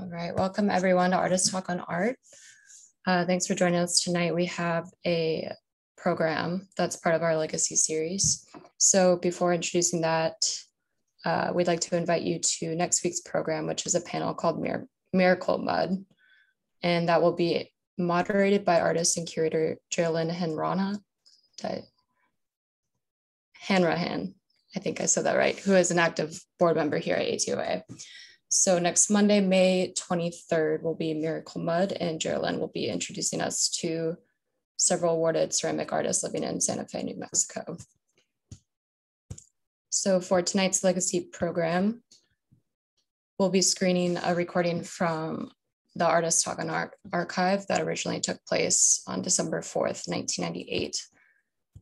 All right, welcome everyone to Artist Talk on Art. Uh, thanks for joining us tonight. We have a program that's part of our legacy series. So before introducing that, uh, we'd like to invite you to next week's program, which is a panel called Mir Miracle Mud. And that will be moderated by artist and curator Geraldine Hanrana. Hanrahan, I think I said that right, who is an active board member here at ATOA. So next Monday, May 23rd will be Miracle Mud and Geraldine will be introducing us to several awarded ceramic artists living in Santa Fe, New Mexico. So for tonight's legacy program, we'll be screening a recording from the Artist Talk on Art archive that originally took place on December 4th, 1998.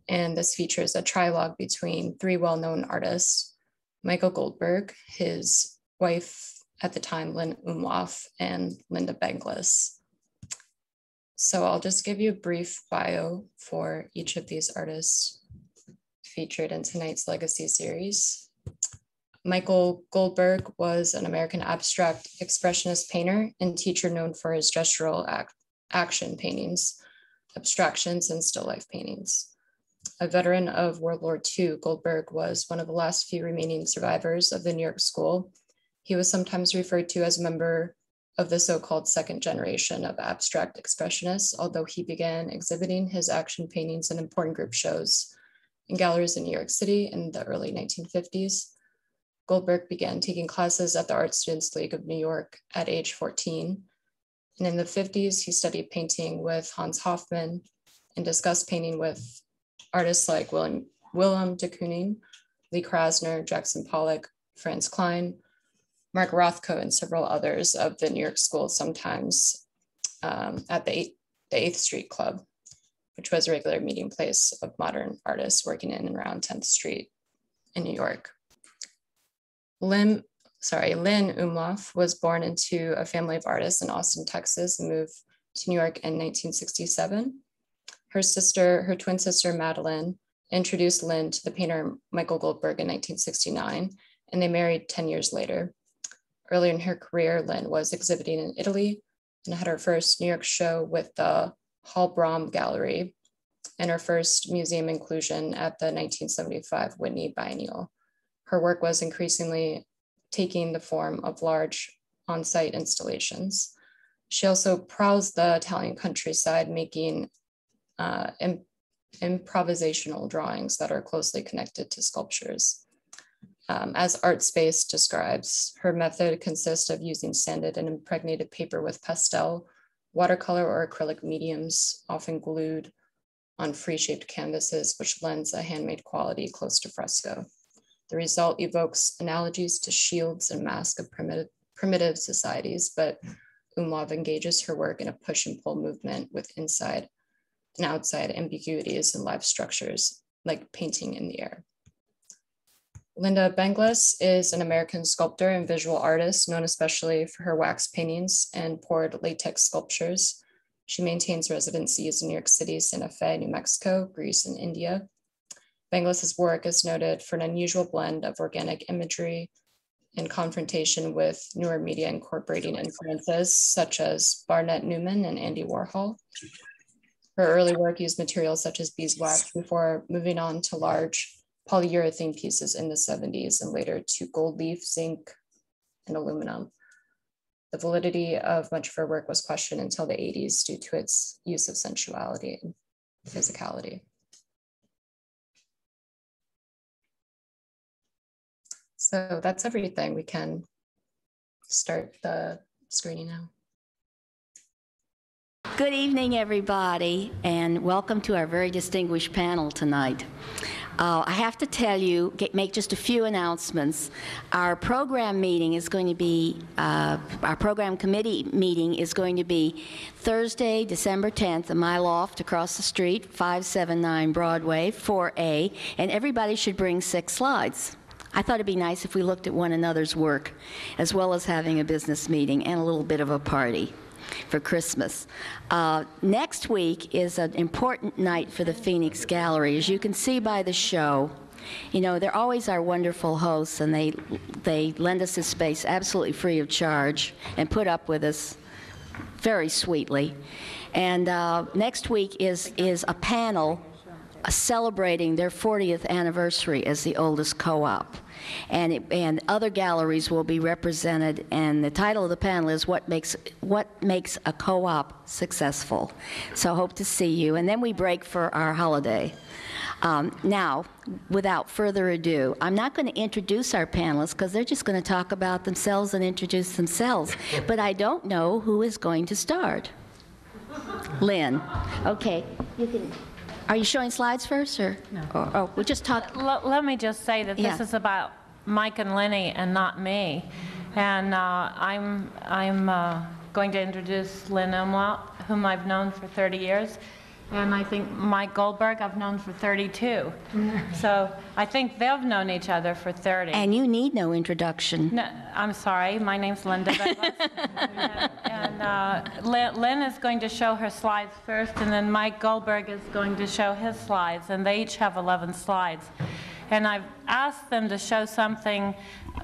And this features a trilogue between three well-known artists, Michael Goldberg, his wife at the time, Lynn Umlauf and Linda Benglis. So I'll just give you a brief bio for each of these artists featured in tonight's Legacy series. Michael Goldberg was an American abstract expressionist painter and teacher known for his gestural act, action paintings, abstractions, and still life paintings. A veteran of World War II, Goldberg was one of the last few remaining survivors of the New York School he was sometimes referred to as a member of the so-called second generation of abstract expressionists, although he began exhibiting his action paintings in important group shows in galleries in New York City in the early 1950s. Goldberg began taking classes at the Art Students League of New York at age 14. And in the 50s, he studied painting with Hans Hofmann and discussed painting with artists like Willem, Willem de Kooning, Lee Krasner, Jackson Pollock, Franz Kline, Mark Rothko and several others of the New York School sometimes um, at the, eight, the 8th Street Club, which was a regular meeting place of modern artists working in and around 10th Street in New York. Lim, sorry, Lynn Umlauf was born into a family of artists in Austin, Texas, and moved to New York in 1967. Her sister, her twin sister, Madeline, introduced Lynn to the painter Michael Goldberg in 1969, and they married 10 years later. Early in her career, Lynn was exhibiting in Italy and had her first New York show with the Hal Bromm Gallery and her first museum inclusion at the 1975 Whitney Biennial. Her work was increasingly taking the form of large on-site installations. She also prowls the Italian countryside, making uh, improvisational drawings that are closely connected to sculptures. Um, as ArtSpace describes, her method consists of using sanded and impregnated paper with pastel, watercolor or acrylic mediums, often glued on free-shaped canvases, which lends a handmade quality close to fresco. The result evokes analogies to shields and masks of primitive, primitive societies, but Umlauf engages her work in a push and pull movement with inside and outside ambiguities and live structures, like painting in the air. Linda Benglis is an American sculptor and visual artist known especially for her wax paintings and poured latex sculptures. She maintains residencies in New York City, Santa Fe, New Mexico, Greece, and India. Benglis's work is noted for an unusual blend of organic imagery and confrontation with newer media incorporating influences such as Barnett Newman and Andy Warhol. Her early work used materials such as beeswax before moving on to large polyurethane pieces in the 70s and later to gold leaf, zinc, and aluminum. The validity of much of her work was questioned until the 80s due to its use of sensuality and physicality. So that's everything. We can start the screening now. Good evening, everybody, and welcome to our very distinguished panel tonight. Uh, I have to tell you, get, make just a few announcements. Our program meeting is going to be, uh, our program committee meeting is going to be Thursday, December 10th at my loft across the street, 579 Broadway, 4A, and everybody should bring six slides. I thought it'd be nice if we looked at one another's work, as well as having a business meeting and a little bit of a party for Christmas. Uh, next week is an important night for the Phoenix Gallery. As you can see by the show, You know, they're always our wonderful hosts, and they, they lend us this space absolutely free of charge and put up with us very sweetly. And uh, next week is, is a panel celebrating their 40th anniversary as the oldest co-op. And, it, and other galleries will be represented, and the title of the panel is What Makes, what makes a Co-op Successful? So hope to see you. And then we break for our holiday. Um, now, without further ado, I'm not going to introduce our panelists because they're just going to talk about themselves and introduce themselves. But I don't know who is going to start. Lynn. Okay, you can. Are you showing slides first, or? No. Or, oh, we'll just talk. L- Let me just say that Yeah. this is about Mike and Lenny and not me. And uh, I'm, I'm uh, going to introduce Lynn Umlauf, whom I've known for 30 years. And I think Mike Goldberg, I've known for 32. So I think they've known each other for 30. And you need no introduction. No, I'm sorry, my name's Linda. And uh, Lynn Lynn is going to show her slides first, and then Mike Goldberg is going to show his slides, and they each have 11 slides. And I've asked them to show something,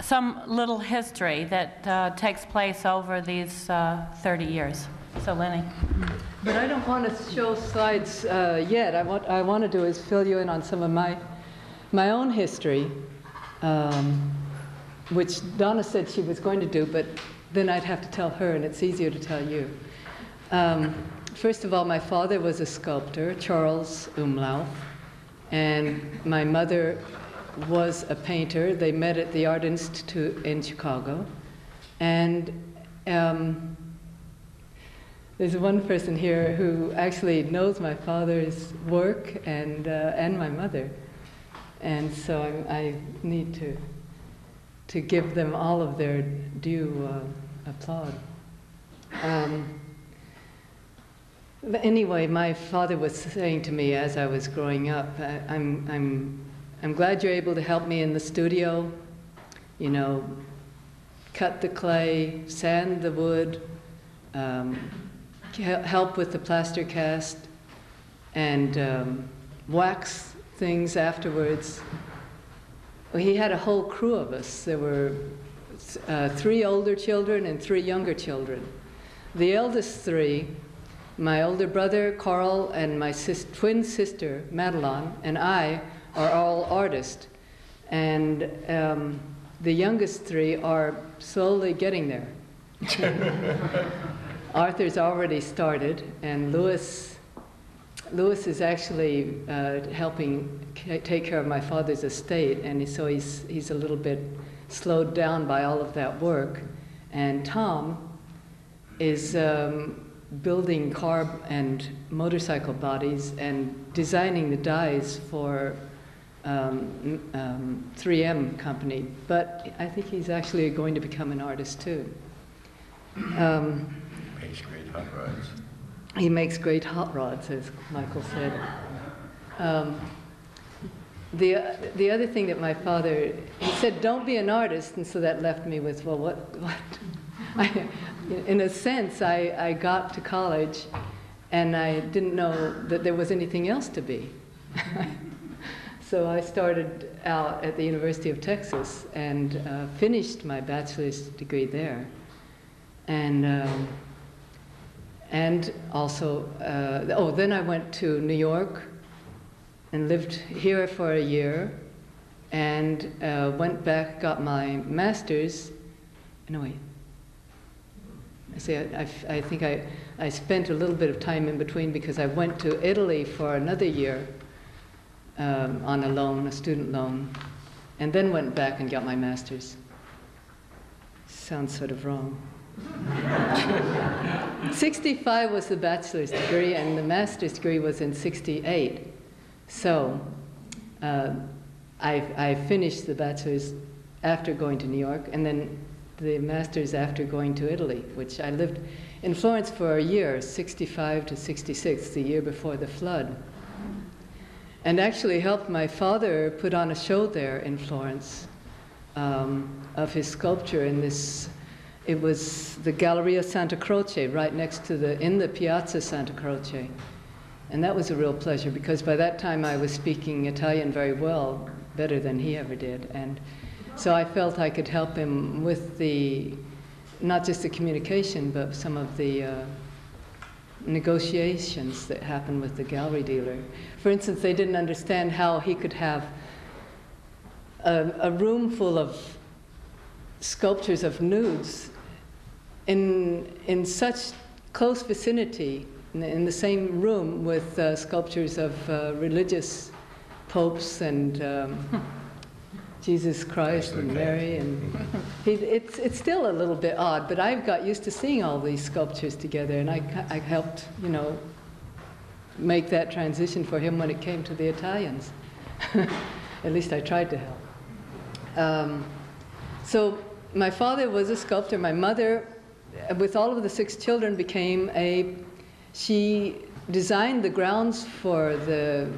some little history that uh, takes place over these uh, 30 years. So Lenny. But I don't want to show slides uh, yet. I want, I want to do is fill you in on some of my, my own history, um, which Donna said she was going to do, but then I'd have to tell her, and it's easier to tell you. Um, first of all, my father was a sculptor, Charles Umlauf, and my mother was a painter. They met at the Art Institute in Chicago. And um, there's one person here who actually knows my father's work and, uh, and my mother. And so I'm, I need to, to give them all of their due uh, applaud. Um, but anyway, my father was saying to me as I was growing up, I, I'm, I'm, I'm glad you're able to help me in the studio, you know, cut the clay, sand the wood, um, help with the plaster cast, and um, wax things afterwards. Well, he had a whole crew of us. There were uh, three older children and three younger children. The eldest three, my older brother Carl and my sis- twin sister Madeline and I, are all artists. And um, the youngest three are slowly getting there. Arthur's already started, and Louis, Louis is actually uh, helping take care of my father's estate, and so he's, he's a little bit slowed down by all of that work. And Tom is um, building car and motorcycle bodies and designing the dies for um, um, 3M company. But I think he's actually going to become an artist too. Um, Makes great hot rods. he makes great hot rods, as Michael said. Um, the, the other thing that my father, he said, don't be an artist, and so that left me with, well, what? what? I, in a sense, I, I got to college and I didn't know that there was anything else to be. so I started out at the University of Texas and uh, finished my bachelor's degree there. And um, and also, uh, oh, then I went to New York and lived here for a year and uh, went back, got my master's. No, wait. I say, I, I, I think I, I spent a little bit of time in between because I went to Italy for another year um, on a loan, a student loan, and then went back and got my master's. Sounds sort of wrong. 65 was the bachelor's degree, and the master's degree was in 68. So uh, I, I finished the bachelor's after going to New York, and then the master's after going to Italy, which I lived in Florence for a year, 65 to 66, the year before the flood. And actually helped my father put on a show there in Florence um, of his sculpture in this it was the Galleria Santa Croce right next to the, in the Piazza Santa Croce. And that was a real pleasure because by that time I was speaking Italian very well better than he ever did. And so I felt I could help him with the, not just the communication, but some of the uh, negotiations that happened with the gallery dealer. For instance, they didn't understand how he could have a, a room full of sculptures of nudes in, in such close vicinity, in, in the same room with uh, sculptures of uh, religious popes and um, Jesus Christ and Mary. And he, it's, it's still a little bit odd, but I've got used to seeing all these sculptures together, and I, I helped, you know, make that transition for him when it came to the Italians. At least I tried to help. Um, so my father was a sculptor. My mother, with all of the six children, became a. She designed the grounds for the,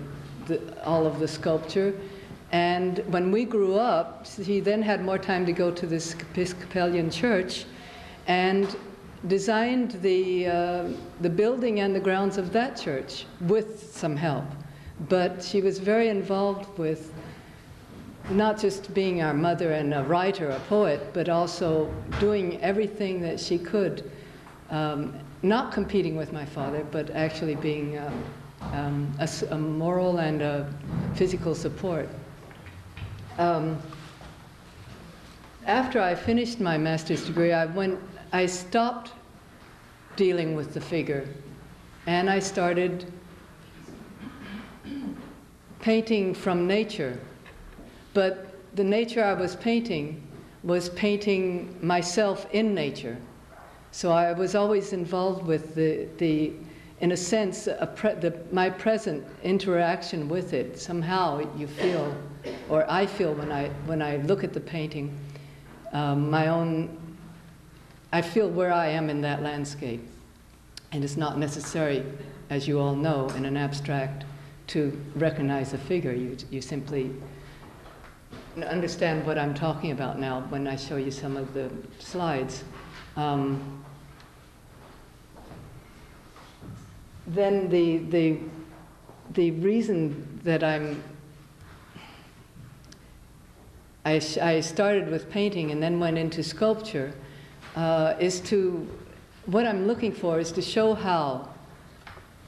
the, all of the sculpture. And when we grew up, she then had more time to go to this Episcopalian church and designed the, uh, the building and the grounds of that church with some help. But she was very involved with not just being our mother and a writer, a poet, but also doing everything that she could, um, not competing with my father, but actually being um, um, a, a, moral and a physical support. Um, after I finished my master's degree, I went. I stopped dealing with the figure, and I started painting from nature but the nature I was painting was painting myself in nature. So I was always involved with the, the in a sense, a pre- the, my present interaction with it. Somehow you feel, or I feel when I, when I look at the painting, um, my own, I feel where I am in that landscape. And it's not necessary, as you all know, in an abstract to recognize a figure. You, you simply understand what I'm talking about now when I show you some of the slides. Um, then the, the, the reason that I'm I, I started with painting and then went into sculpture uh, is to what I'm looking for is to show how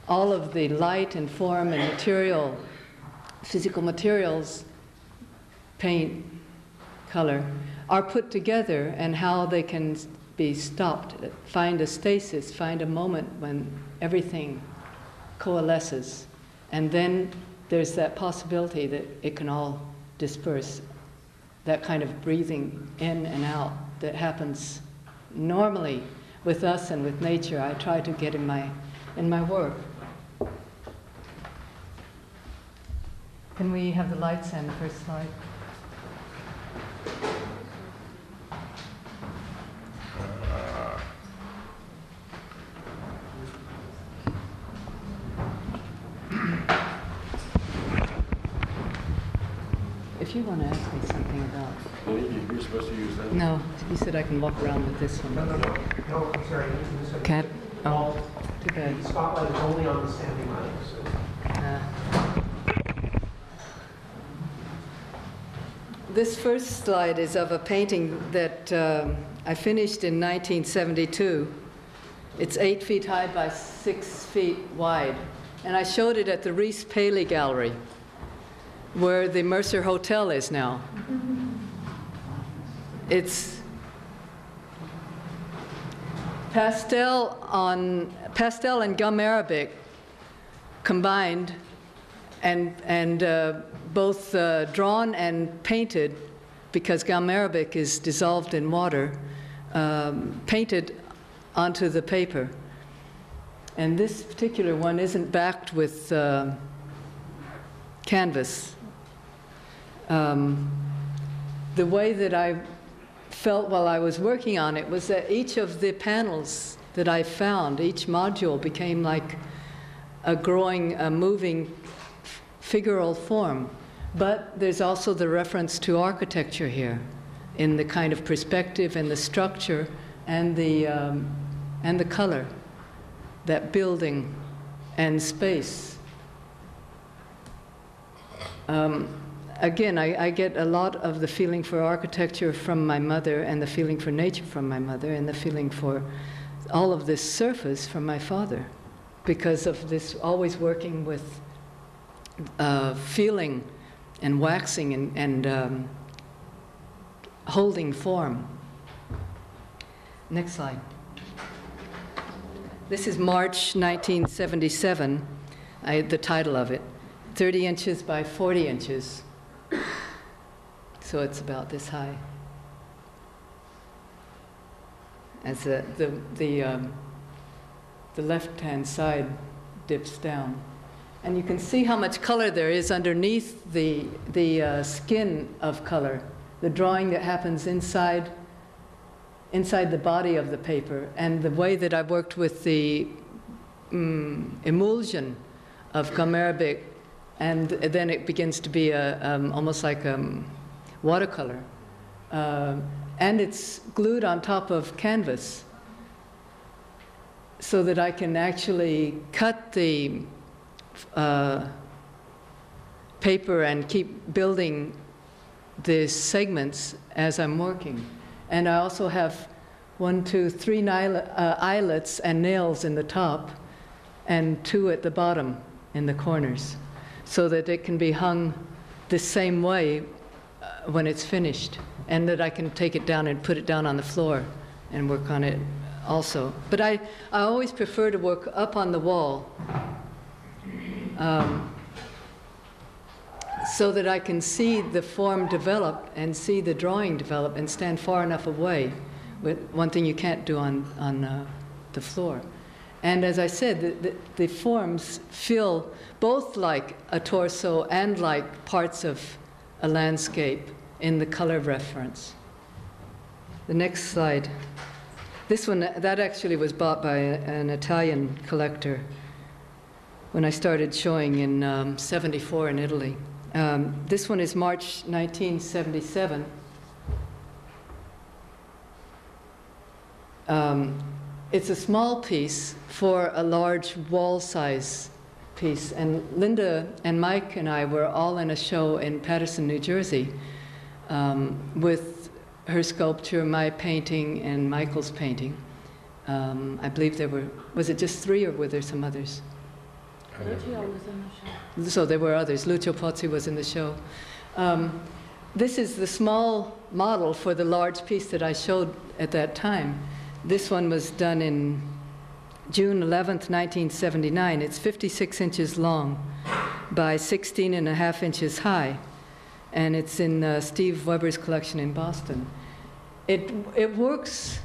all of the light and form and material, physical materials paint, color, are put together and how they can be stopped, find a stasis, find a moment when everything coalesces. And then there's that possibility that it can all disperse. That kind of breathing in and out that happens normally with us and with nature, I try to get in my, in my work. Can we have the lights on the first slide? If you want to ask me something about, Well, you- You're supposed to use that. no, he said I can walk around with this one. No, no, no, no, I'm sorry. Cat? Oh, too bad. The spotlight is only on the standing mic, so. Uh, This first slide is of a painting that um, I finished in 1972. It's eight feet high by six feet wide. And I showed it at the Reese Palley Gallery, where the Mercer Hotel is now. It's pastel on pastel and gum arabic combined and, and uh, both uh, drawn and painted, because gum arabic is dissolved in water, um, painted onto the paper. And this particular one isn't backed with uh, canvas. Um, the way that I felt while I was working on it was that each of the panels that I found, each module became like a growing, a moving figural form. But there's also the reference to architecture here in the kind of perspective and the structure and the, um, and the color, that building and space. Um, again, I, I get a lot of the feeling for architecture from my mother, and the feeling for nature from my mother, and the feeling for all of this surface from my father, because of this always working with uh, feeling and waxing and, and um, holding form. Next slide. This is March 1977, I, the title of it 30 inches by 40 inches. So it's about this high. As the, the, the, um, the left hand side dips down. And you can see how much color there is underneath the, the uh, skin of color, the drawing that happens inside, inside the body of the paper, and the way that I worked with the mm, emulsion of gum arabic, and then it begins to be a, um, almost like um, watercolor. Uh, and it's glued on top of canvas so that I can actually cut the uh, paper and keep building the segments as I'm working. And I also have one, two, three uh, eyelets and nails in the top, and two at the bottom in the corners, so that it can be hung the same way uh, when it's finished, and that I can take it down and put it down on the floor and work on it also. But I, I always prefer to work up on the wall um, so that I can see the form develop and see the drawing develop and stand far enough away. With one thing you can't do on, on uh, the floor. And as I said, the, the, the forms feel both like a torso and like parts of a landscape in the color reference. The next slide. This one, that actually was bought by an Italian collector when I started showing in um, 74 in Italy. Um, this one is March 1977. Um, it's a small piece for a large wall size piece. And Linda and Mike and I were all in a show in Paterson, New Jersey, um, with her sculpture, my painting, and Michael's painting. Um, I believe there were, was it just three or were there some others? So there were others. Lucio Pozzi was in the show. Um, this is the small model for the large piece that I showed at that time. This one was done in June 11th, 1979. It's 56 inches long by 16 and a half inches high, and it's in uh, Steve Weber's collection in Boston. It, it works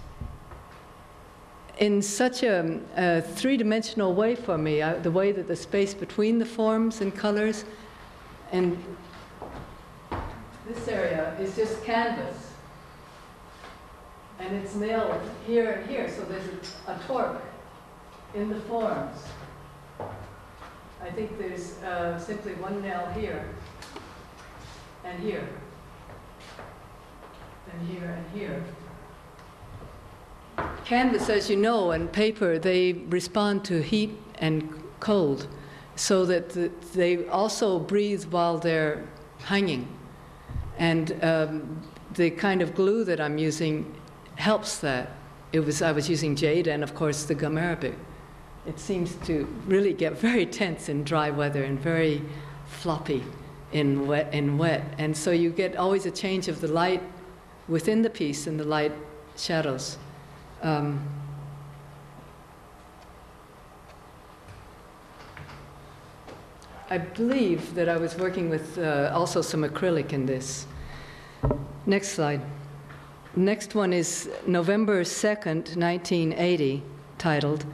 in such a, a three-dimensional way for me, I, the way that the space between the forms and colors, and this area is just canvas, and it's nailed here and here, so there's a, a torque in the forms. I think there's uh, simply one nail here, and here, and here, and here. Canvas, as you know, and paper, they respond to heat and cold, so that the, they also breathe while they're hanging. And um, the kind of glue that I'm using helps that. It was I was using jade and, of course, the gum arabic. It seems to really get very tense in dry weather and very floppy in wet. In wet, and so you get always a change of the light within the piece and the light shadows. Um, I believe that I was working with uh, also some acrylic in this. Next slide. Next one is November 2nd, 1980, titled.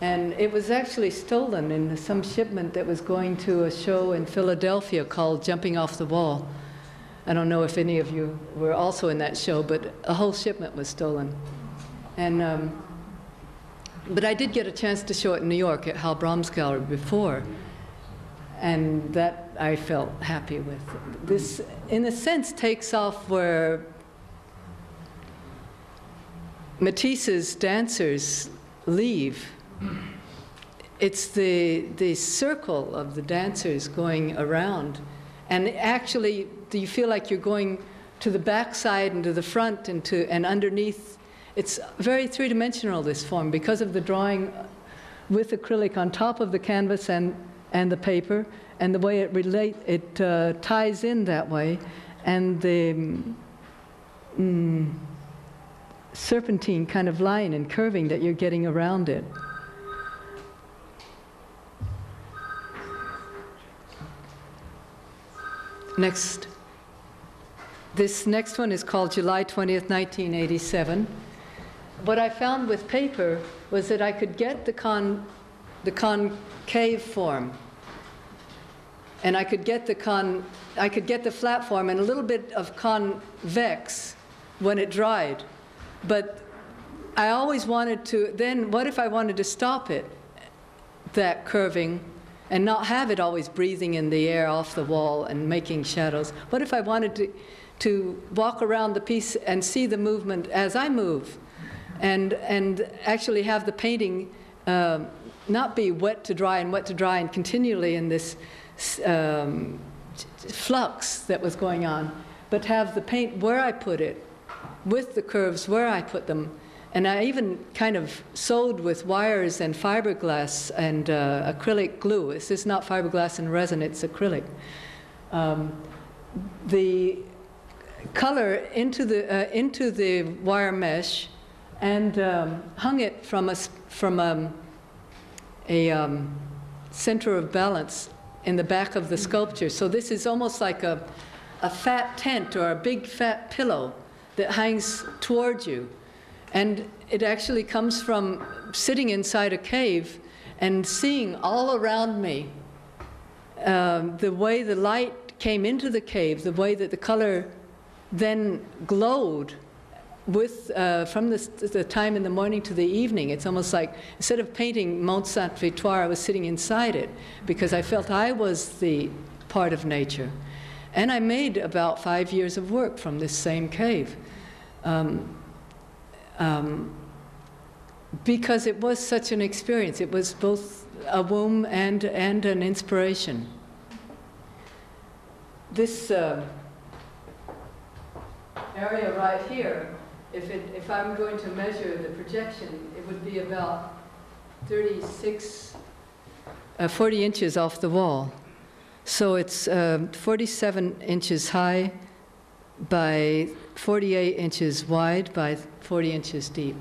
And it was actually stolen in some shipment that was going to a show in Philadelphia called Jumping Off the Wall. I don't know if any of you were also in that show, but a whole shipment was stolen. And, um, but I did get a chance to show it in New York at Hal Bromm Gallery before, and that I felt happy with. This, in a sense, takes off where Matisse's dancers leave. It's the, the circle of the dancers going around And actually, do you feel like you're going to the back side and to the front and, to, and underneath? It's very three dimensional, this form, because of the drawing with acrylic on top of the canvas and, and the paper, and the way it relate, it uh, ties in that way, and the mm, serpentine kind of line and curving that you're getting around it. Next. This next one is called July 20th, 1987. What I found with paper was that I could get the, con, the concave form, and I could get the con, I could get the flat form and a little bit of convex when it dried. But I always wanted to, then what if I wanted to stop it, that curving, and not have it always breathing in the air off the wall and making shadows? What if I wanted to, to walk around the piece and see the movement as I move? And, and actually have the painting uh, not be wet to dry and wet to dry and continually in this um, flux that was going on, but have the paint where I put it, with the curves where I put them. And I even kind of sewed with wires and fiberglass and uh, acrylic glue. This is not fiberglass and resin, it's acrylic. Um, the color into the, uh, into the wire mesh and um, hung it from a, from a, a um, center of balance in the back of the sculpture. So this is almost like a, a fat tent or a big fat pillow that hangs towards you. And it actually comes from sitting inside a cave and seeing all around me um, the way the light came into the cave, the way that the color then glowed with uh, from the, time in the morning to the evening. It's almost like instead of painting Mont Sainte Victoire, I was sitting inside it because I felt I was the part of nature. And I made about five years of work from this same cave. Um, um, because it was such an experience. It was both a womb and, and an inspiration. This uh, area right here if, it, if I'm going to measure the projection, it would be about 36, uh, 40 inches off the wall. So it's uh, 47 inches high by 48 inches wide by 40 inches deep.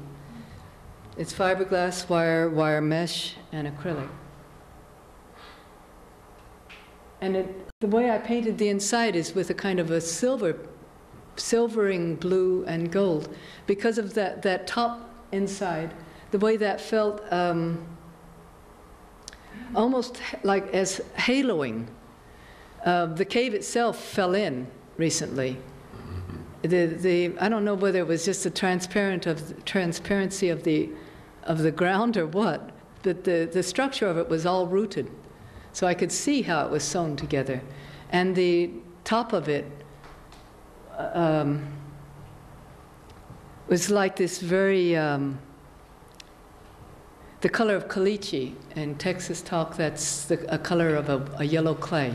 It's fiberglass, wire, wire mesh, and acrylic. And it, the way I painted the inside is with a kind of a silver silvering blue and gold because of that, that top inside, the way that felt um, almost like as haloing. Uh, the cave itself fell in recently. The, the, I don't know whether it was just the transparent of transparency of the, of the ground or what, but the, the structure of it was all rooted. So I could see how it was sewn together. And the top of it um, was like this very, um, the color of caliche. In Texas talk, that's the, a color of a, a yellow clay.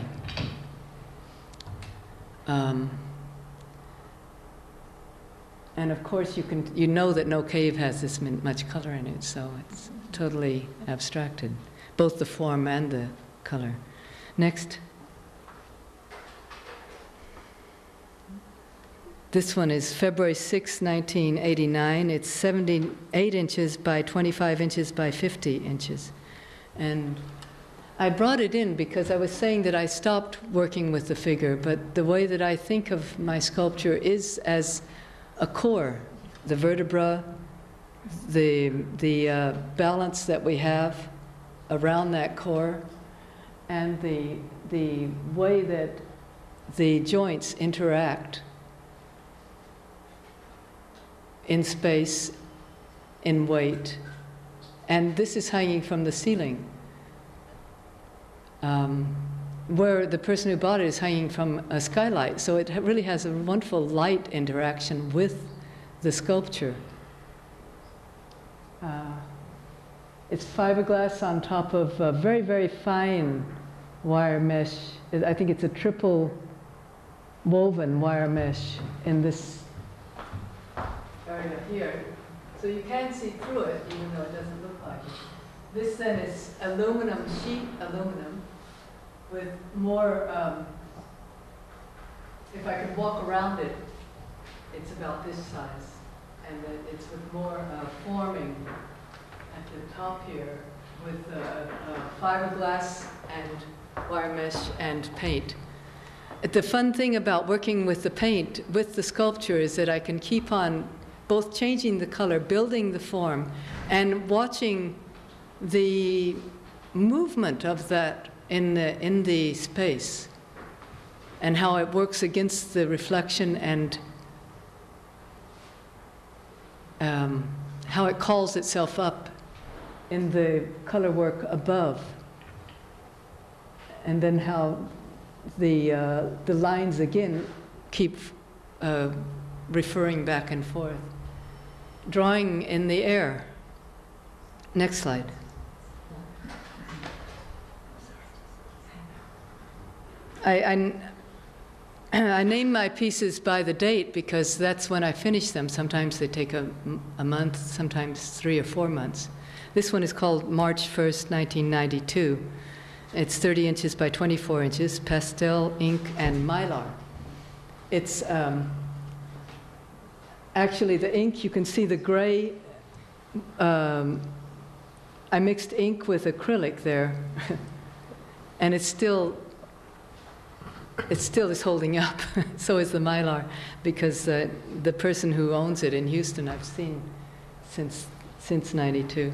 Um, and of course, you, can, you know that no cave has this much color in it, so it's totally abstracted, both the form and the color. Next. This one is February 6, 1989. It's 78 inches by 25 inches by 50 inches. And I brought it in because I was saying that I stopped working with the figure, but the way that I think of my sculpture is as a core, the vertebra, the, the uh, balance that we have around that core, and the, the way that the joints interact in space, in weight. And this is hanging from the ceiling, um, where the person who bought it is hanging from a skylight. So it really has a wonderful light interaction with the sculpture. Uh, it's fiberglass on top of a very, very fine wire mesh. I think it's a triple woven wire mesh in this area here. So you can see through it, even though it doesn't look like it. This then is aluminum, sheet aluminum, with more, um, if I could walk around it, it's about this size. And then it's with more uh, forming at the top here with uh, uh, fiberglass and wire mesh and paint. The fun thing about working with the paint, with the sculpture, is that I can keep on both changing the color, building the form, and watching the movement of that in the, in the space and how it works against the reflection and um, how it calls itself up in the color work above. And then how the, uh, the lines again keep uh, referring back and forth. Drawing in the air. Next slide. I, I, I name my pieces by the date because that's when I finish them. Sometimes they take a, a month, sometimes three or four months. This one is called March 1st, 1992. It's 30 inches by 24 inches, pastel, ink, and mylar. It's um, actually the ink, you can see the gray. Um, I mixed ink with acrylic there, and it's still it still is holding up. so is the mylar, because uh, the person who owns it in Houston, I've seen since since '92,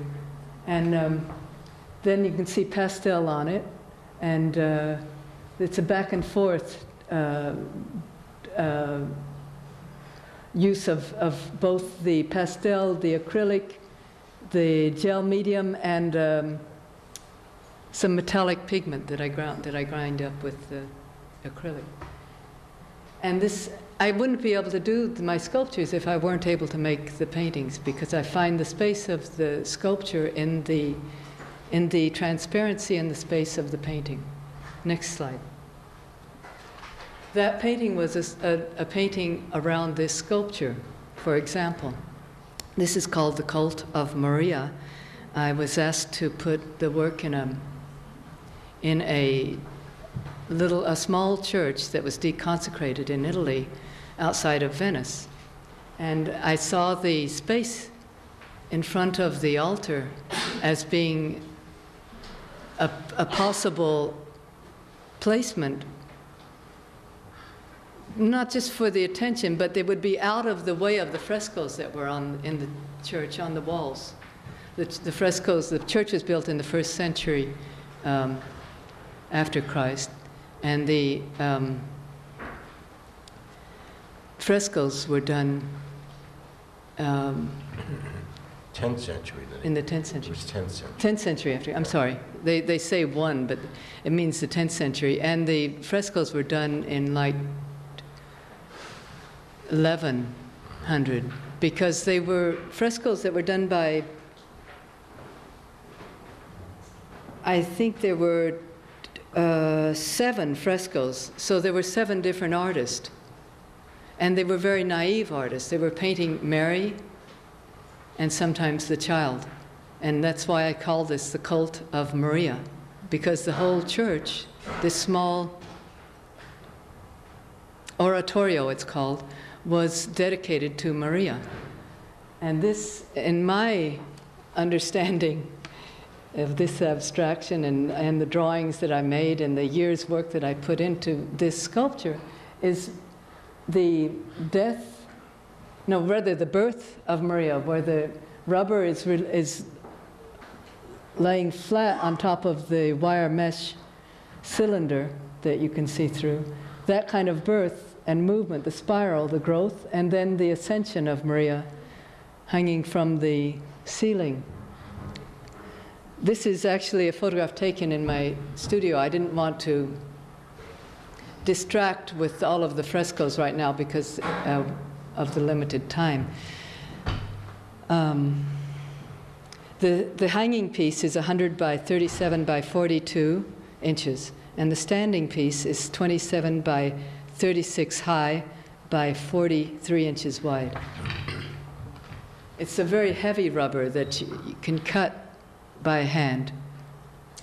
and um, then you can see pastel on it, and uh, it's a back and forth uh, uh use of, of both the pastel, the acrylic, the gel medium, and um, some metallic pigment that I ground that I grind up with the acrylic. And this, I wouldn't be able to do my sculptures if I weren't able to make the paintings because I find the space of the sculpture in the, in the transparency and the space of the painting. Next slide. That painting was a, a, a painting around this sculpture, for example. This is called The Cult of Maria. I was asked to put the work in a, in a little, a small church that was deconsecrated in Italy outside of Venice. And I saw the space in front of the altar as being a, a possible placement, not just for the attention, but they would be out of the way of the frescoes that were on, in the church on the walls. The, the frescoes, the church was built in the first century um, after Christ. And the um, frescoes were done um, 10th century. Then. in the 10th century. It was 10th century. 10th century after, I'm sorry. They, they say one, but it means the 10th century. And the frescoes were done in like 1100 because they were frescoes that were done by, I think there were uh, seven frescoes. So there were seven different artists. And they were very naive artists. They were painting Mary and sometimes the child. And that's why I call this the cult of Maria, because the whole church, this small oratorio, it's called, was dedicated to Maria. And this, in my understanding, of this abstraction and, and the drawings that I made and the year's work that I put into this sculpture is the death, no, rather the birth of Maria, where the rubber is, is laying flat on top of the wire mesh cylinder that you can see through. That kind of birth and movement, the spiral, the growth, and then the ascension of Maria hanging from the ceiling this is actually a photograph taken in my studio. I didn't want to distract with all of the frescoes right now because uh, of the limited time. Um, the, the hanging piece is 100 by 37 by 42 inches, And the standing piece is 27 by 36 high by 43 inches wide. It's a very heavy rubber that you you can cut by hand.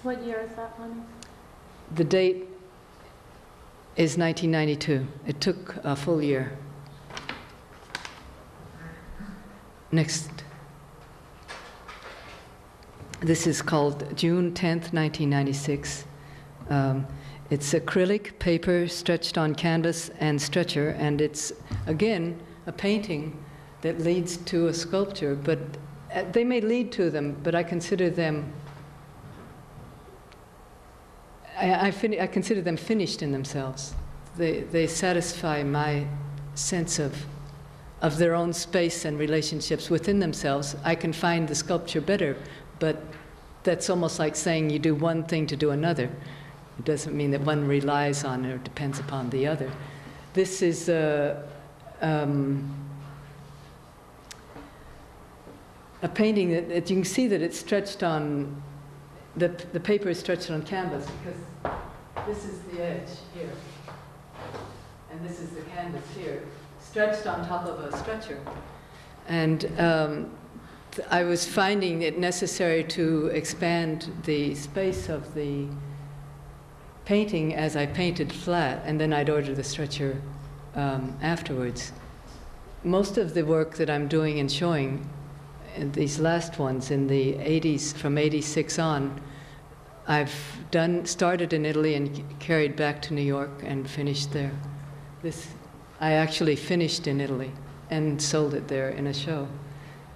What year is that one? The date is 1992. It took a full year. Next. This is called June 10th, 1996. Um, it's acrylic paper stretched on canvas and stretcher, and it's again a painting that leads to a sculpture. But uh, they may lead to them, but I consider them I, I, fin- I consider them finished in themselves. They, they satisfy my sense of, of their own space and relationships within themselves. I can find the sculpture better, but that's almost like saying you do one thing to do another. It doesn't mean that one relies on or depends upon the other. This is a, um, a painting that, that you can see that it's stretched on the, the paper is stretched on canvas because this is the edge here. And this is the canvas here, stretched on top of a stretcher. And um, I was finding it necessary to expand the space of the painting as I painted flat, and then I'd order the stretcher um, afterwards. Most of the work that I'm doing and showing these last ones in the 80s, from 86 on, I've done, started in Italy and carried back to New York and finished there. This, I actually finished in Italy and sold it there in a show.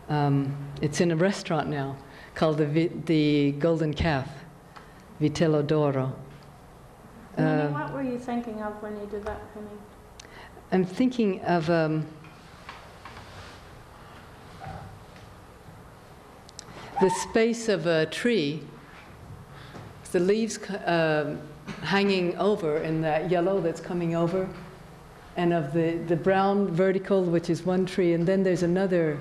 Um, it's in a restaurant now called the, the Golden Calf, Vitello d'Oro. Minnie, Uh, what were you thinking of when you did that painting? I'm thinking of um, the space of a tree, the leaves um hanging over in that yellow that's coming over, and of the, the brown vertical, which is one tree, and then there's another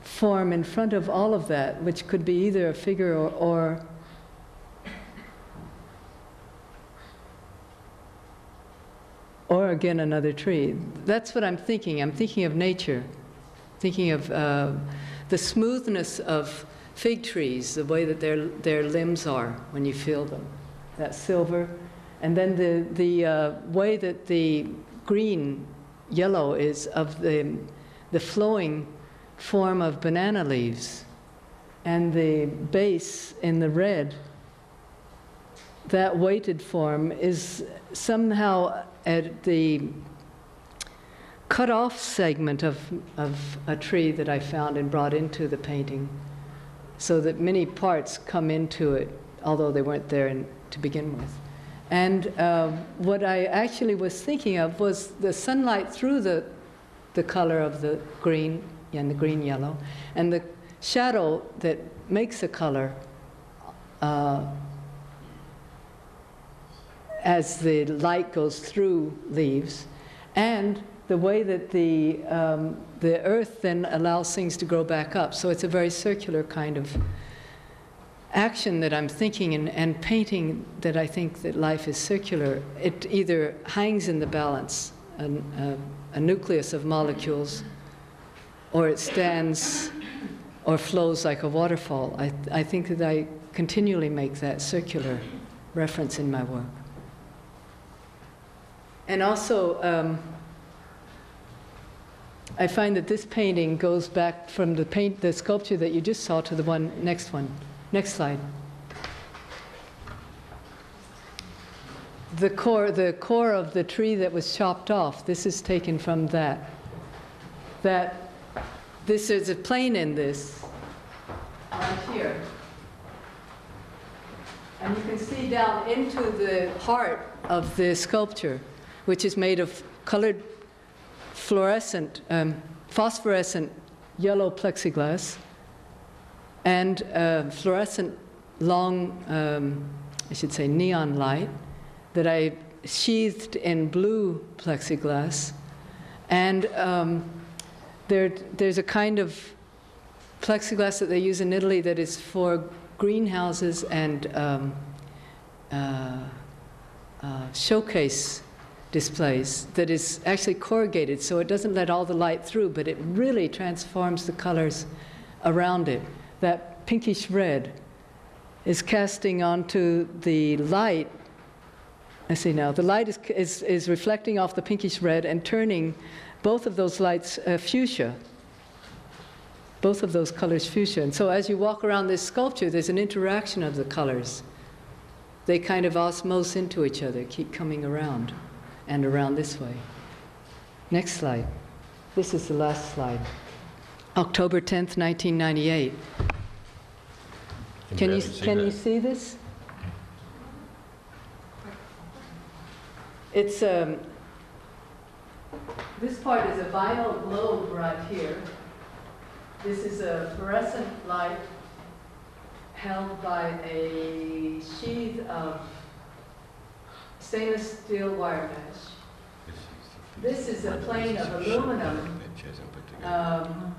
form in front of all of that, which could be either a figure or, or or again another tree. That's what I'm thinking. I'm thinking of nature, thinking of uh, the smoothness of fig trees, the way that their, their limbs are when you feel them, that silver. And then the, the uh, way that the green, yellow is of the, the flowing form of banana leaves. And the base in the red that weighted form is somehow at the cut off segment of, of a tree that I found and brought into the painting, so that many parts come into it, although they weren't there in, to begin with. And uh, what I actually was thinking of was the sunlight through the, the color of the green and the green yellow, and the shadow that makes a color. Uh, as the light goes through leaves, and the way that the, um, the earth then allows things to grow back up. So it's a very circular kind of action that I'm thinking and, and painting that I think that life is circular. It either hangs in the balance, an, a, a nucleus of molecules, or it stands or flows like a waterfall. I, I think that I continually make that circular reference in my work. And also, um, I find that this painting goes back from the paint, the sculpture that you just saw to the one next one. Next slide. The core, the core of the tree that was chopped off. This is taken from that. That this is a plane in this, right here. And you can see down into the heart of the sculpture, which is made of colored fluorescent, um, phosphorescent yellow plexiglass and uh, fluorescent long, um, I should say, neon light that I sheathed in blue plexiglass. And um, there, there's a kind of plexiglass that they use in Italy that is for greenhouses and um, uh, uh, showcase displays that is actually corrugated, so it doesn't let all the light through, but it really transforms the colors around it. That pinkish red is casting onto the light. I see now. The light is, is, is reflecting off the pinkish red and turning both of those lights uh, fuchsia. Both of those colors fuchsia. And so as you walk around this sculpture, there's an interaction of the colors. They kind of osmose into each other, keep coming around and around this way. Next slide. This is the last slide. October 10th, 1998. Can you, barely see can you see this? It's, um, this part is a vinyl globe right here. This is a fluorescent light held by a sheath of stainless steel wire mesh. This is a plane of aluminum um,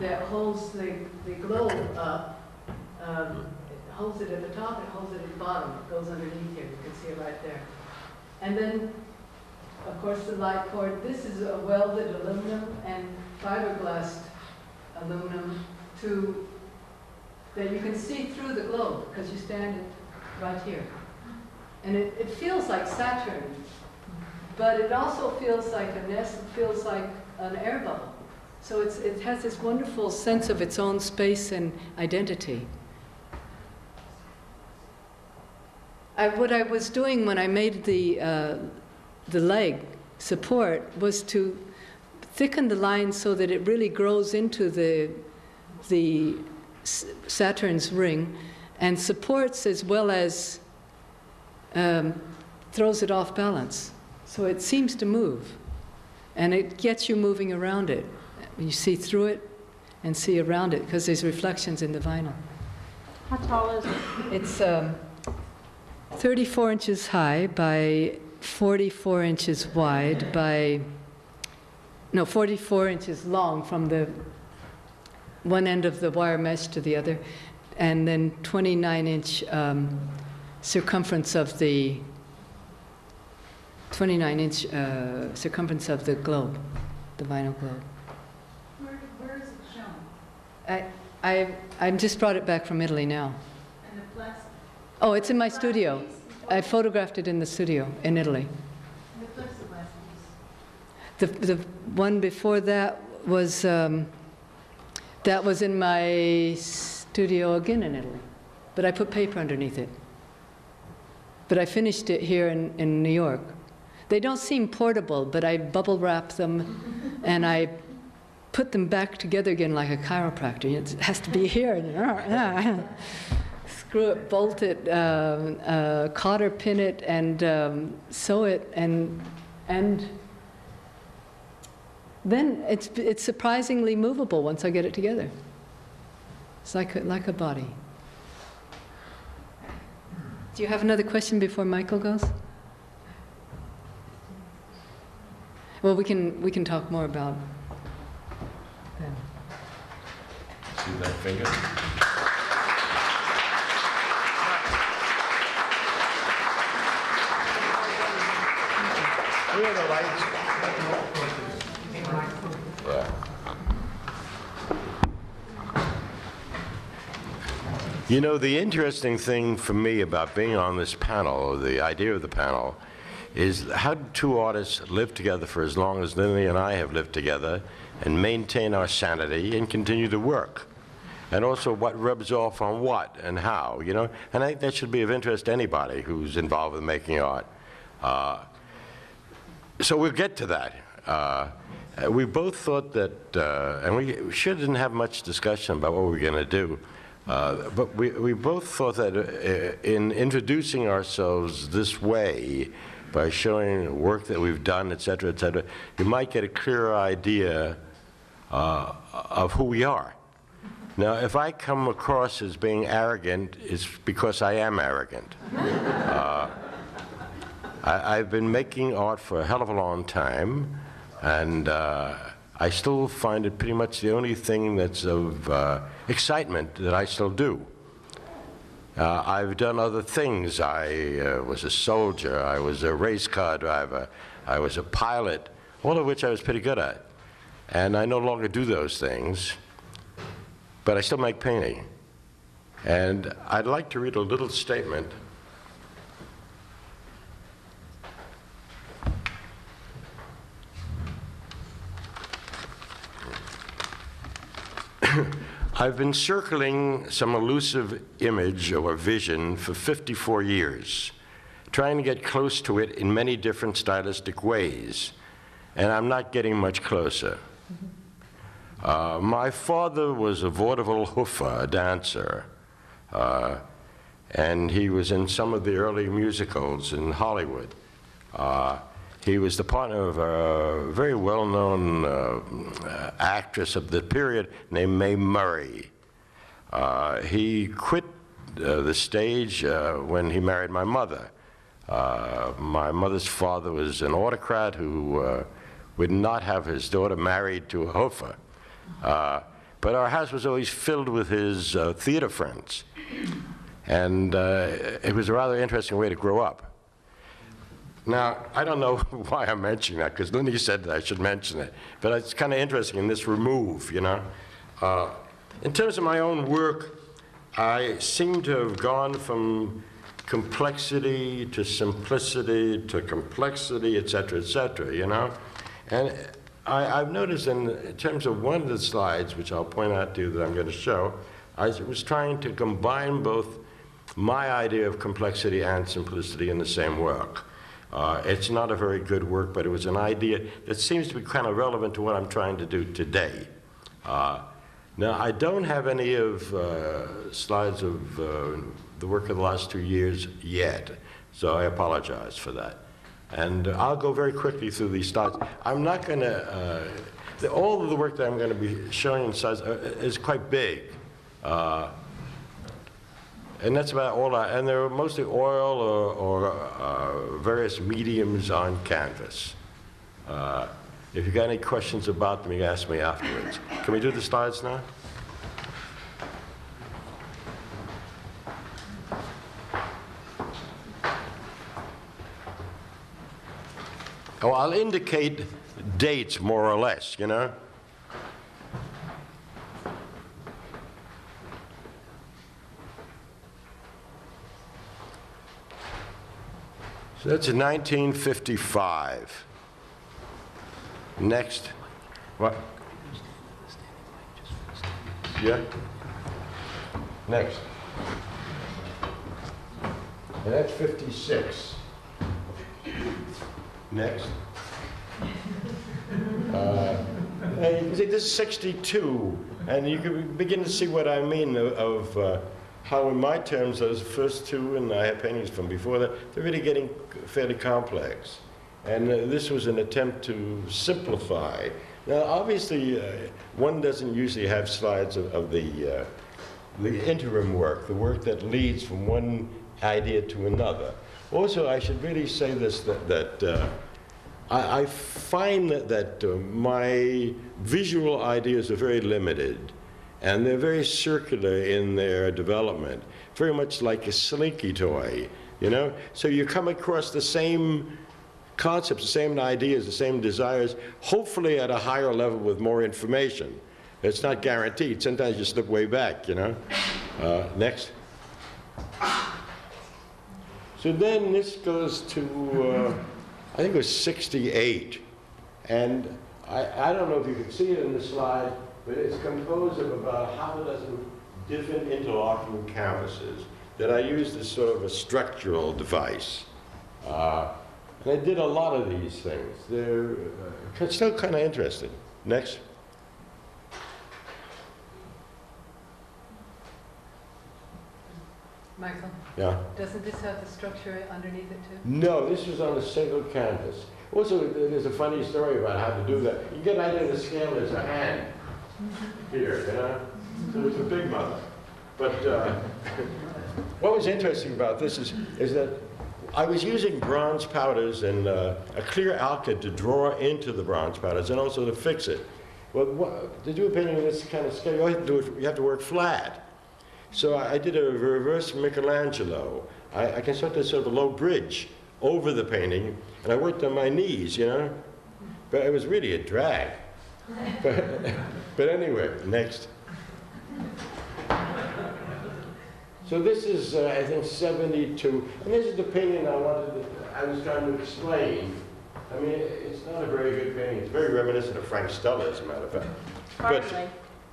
that holds the, the globe up. Um, It holds it at the top, it holds it at the bottom, it goes underneath here, you can see it right there. And then, of course, the light cord, this is a welded aluminum and fiberglass aluminum to, that you can see through the globe, because you stand it right here. And it, it feels like Saturn, but it also feels like a nest, it feels like an air bubble. So it has this wonderful sense of its own space and identity. I, what I was doing when I made the, uh, the leg support was to thicken the line so that it really grows into the, the Saturn's ring and supports as well as um, throws it off balance. So it seems to move, and it gets you moving around it. You see through it and see around it because there's reflections in the vinyl. How tall is it? It's um, 34 inches high by 44 inches wide by, no, 44 inches long from the one end of the wire mesh to the other, and then 29 inch um, circumference of the 29 inch uh, circumference of the globe, the vinyl globe. Where, where is it shown? I, I, I just brought it back from Italy now. And the plastic, Oh, it's in my studio. I photographed it in the studio in Italy. and the plexiglass. The, the one before that was, um, that was in my studio again in Italy. But I put paper underneath it. But I finished it here in, in New York. They don't seem portable, but I bubble wrap them and I put them back together again like a chiropractor. It has to be here. Screw it, bolt it, um, uh, cotter pin it, and um, sew it, and and then it's, it's surprisingly movable once I get it together. It's like a, like a body. Do you have another question before Michael goes? Well, we can, we can talk more about them. See that finger? Where are the lights? Yeah. You know, the interesting thing for me about being on this panel, or the idea of the panel, is how two artists live together for as long as Lily and I have lived together and maintain our sanity and continue to work? And also what rubs off on what and how, you know? And I think that should be of interest to anybody who's involved with making art. Uh, so we'll get to that. Uh, we both thought that, uh, and we sure didn't have much discussion about what we were going to do, uh, but we, we both thought that uh, in introducing ourselves this way, by showing work that we've done, et cetera, et cetera, you might get a clearer idea uh, of who we are. Now, if I come across as being arrogant, it's because I am arrogant. I, I've been making art for a hell of a long time, and uh, I still find it pretty much the only thing that's of uh, excitement that I still do. Uh, I've done other things. I uh, was a soldier, I was a race car driver, I was a pilot, all of which I was pretty good at. And I no longer do those things, but I still make painting. And I'd like to read a little statement. I've been circling some elusive image or vision for 54 years, trying to get close to it in many different stylistic ways, and I'm not getting much closer. Uh, my father was a vaudeville hoofer, a dancer, uh, and he was in some of the early musicals in Hollywood. Uh, he was the partner of a very well-known uh, actress of the period named Mae Murray. Uh, he quit uh, the stage uh, when he married my mother. Uh, my mother's father was an autocrat who uh, would not have his daughter married to a hoofer. Uh, but our house was always filled with his theater friends. And it was a rather interesting way to grow up. Now, I don't know why I'm mentioning that, because Lindy said that I should mention it. But it's kind of interesting in this remove, you know? Uh, in terms of my own work, I seem to have gone from complexity to simplicity to complexity, et cetera, et cetera, you know? And I, I've noticed in, in terms of one of the slides, which I'll point out to you that I'm going to show, I was trying to combine both my idea of complexity and simplicity in the same work. Uh, it's not a very good work, but it was an idea that seems to be kind of relevant to what I'm trying to do today. Uh, now, I don't have any of uh, slides of uh, the work of the last two years yet, so I apologize for that. And I'll go very quickly through these slides. I'm not going to, the, all of the work that I'm going to be showing in slides uh, is quite big. Uh, and that's about all I, and they're mostly oil or, or uh, various mediums on canvas. Uh, if you've got any questions about them, you can ask me afterwards. Can we do the slides now? Oh, I'll indicate dates more or less, you know? So that's in 1955. Next. What? Yeah? Next. And that's 56. Next. Uh, this is 62, and you can begin to see what I mean of, of uh, how, in my terms, those first two, and I have paintings from before that, they're really getting fairly complex. And uh, this was an attempt to simplify. Now, obviously, uh, one doesn't usually have slides of, of the, uh, the interim work, the work that leads from one idea to another. Also, I should really say this, that, that uh, I, I, find that, that uh, my visual ideas are very limited. And they're very circular in their development, very much like a slinky toy, you know? So you come across the same concepts, the same ideas, the same desires, hopefully at a higher level with more information. It's not guaranteed. Sometimes you slip way back, you know? Uh, next. So then this goes to, uh, I think it was 68. And I, I don't know if you can see it in the slide, but it's composed of about half a dozen different interlocking canvases that I used as sort of a structural device. Uh, and I did a lot of these things. They're uh, still kind of interesting. Next. Michael, Yeah. doesn't this have the structure underneath it too? No, this was on a single canvas. Also, there's a funny story about how to do that. You get an idea of the scale, there's a hand here, you know? So it's a big mother. But uh, what was interesting about this is, is that I was using bronze powders and uh, a clear alkyd to draw into the bronze powders and also to fix it. Well, what, to do a painting of this kind of scale, you have to, do it, you have to work flat. So I I did a reverse Michelangelo. I, I constructed sort of a low bridge over the painting, and I worked on my knees, you know? But it was really a drag. But, but anyway, next. So this is, uh, I think, 72, and this is the painting I wanted, to, I was trying to explain. I mean, it's not a very good painting. It's very reminiscent of Frank Stella, as a matter of fact. But- Hardly,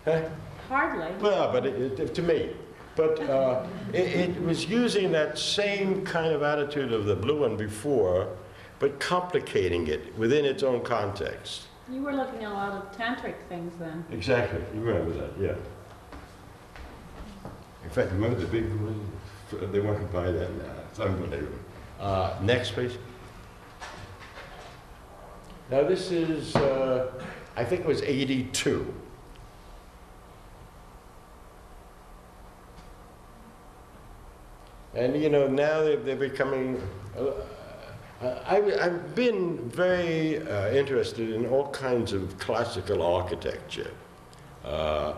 Huh? hardly. Well, but it, it, to me, but uh, it, it was using that same kind of attitude of the blue one before, but complicating it within its own context. You were looking at a lot of tantric things then. Exactly. You remember that, yeah. In fact, remember the big one? They want to buy that now. It's unbelievable. Uh, next, please. Now, this is, uh, I think it was 82. And, you know, now they're, they're becoming, uh, I, I've been very uh, interested in all kinds of classical architecture. Uh,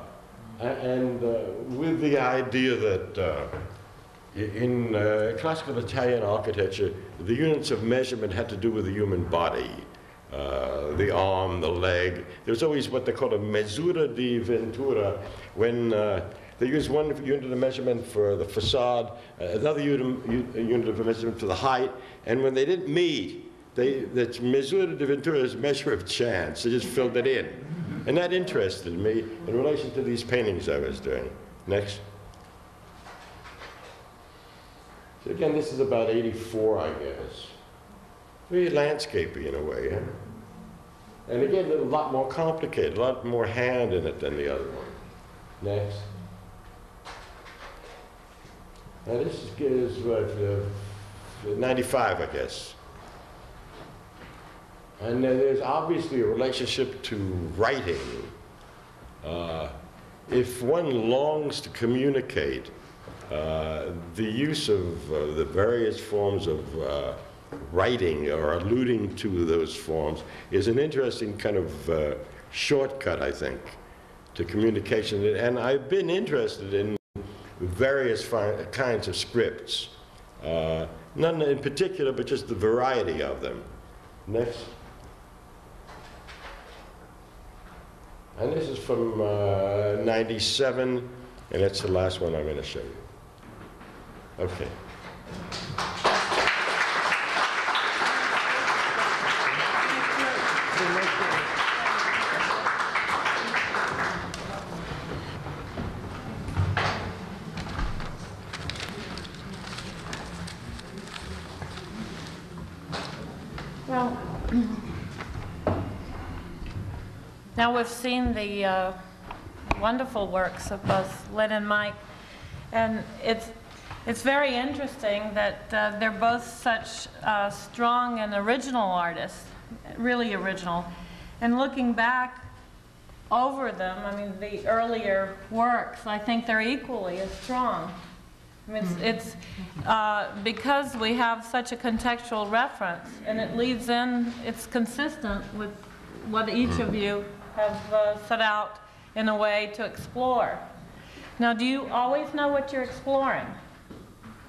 and uh, with the idea that uh, in uh, classical Italian architecture, the units of measurement had to do with the human body. Uh, the arm, the leg. There's always what they call a misura di ventura, when uh, they use one unit of measurement for the facade, uh, another unit, of measurement for the height, and when they didn't meet, they, that's misura di ventura is measure of chance. They just filled it in. And that interested me in relation to these paintings I was doing. Next. So again, this is about 84, I guess. Very landscapey in a way. Huh? And again, a lot more complicated, a lot more hand in it than the other one. Next. Now this is, what, uh, 95, I guess. And then there's obviously a relationship to writing. Uh, if one longs to communicate, uh, the use of uh, the various forms of uh, writing or alluding to those forms is an interesting kind of uh, shortcut, I think, to communication. And I've been interested in various kinds of scripts. Uh, none in particular, but just the variety of them. Next. And this is from uh, 97, and that's the last one I'm going to show you. Okay. We've seen the uh, wonderful works of both Lynn and Mike, and it's, it's very interesting that uh, they're both such uh, strong and original artists, really original. And looking back over them, I mean, the earlier works, I think they're equally as strong. I mean, it's, it's uh, because we have such a contextual reference, and it leads in, it's consistent with what each of you have uh, set out in a way to explore. Now, do you always know what you're exploring?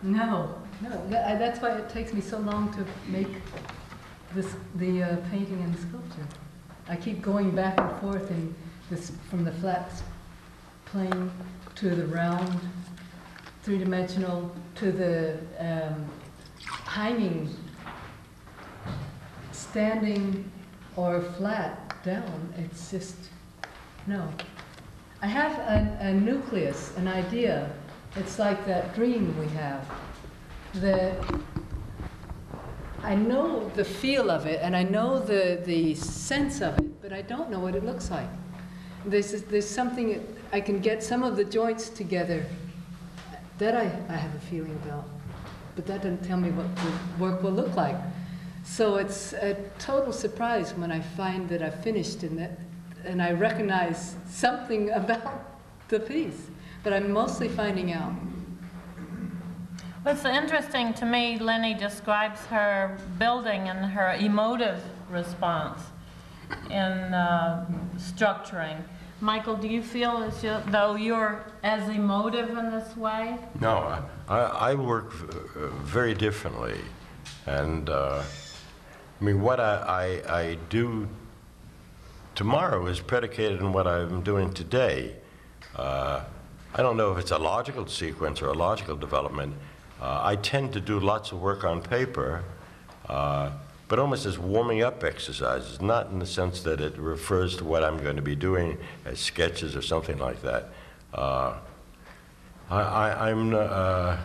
No, no, that's why it takes me so long to make this, the uh, painting and sculpture. I keep going back and forth in this, from the flat plane to the round, three-dimensional, to the um, hanging, standing or flat down. It's just, no. I have a, a nucleus, an idea. It's like that dream we have that I know the feel of it and I know the, the sense of it, but I don't know what it looks like. There's, there's something, I can get some of the joints together that I, I have a feeling about, but that doesn't tell me what the work will look like. So it's a total surprise when I find that I've finished and that, and I recognize something about the piece. But I'm mostly finding out. What's interesting to me, Lenny describes her building and her emotive response in uh, structuring. Michael, do you feel as you- though you're as emotive in this way? No, I, I work uh, very differently. And, uh, I mean, what I, I, I do tomorrow is predicated on what I'm doing today. Uh, I don't know if it's a logical sequence or a logical development. Uh, I tend to do lots of work on paper, uh, but almost as warming up exercises, not in the sense that it refers to what I'm going to be doing as sketches or something like that. Uh, I, uh,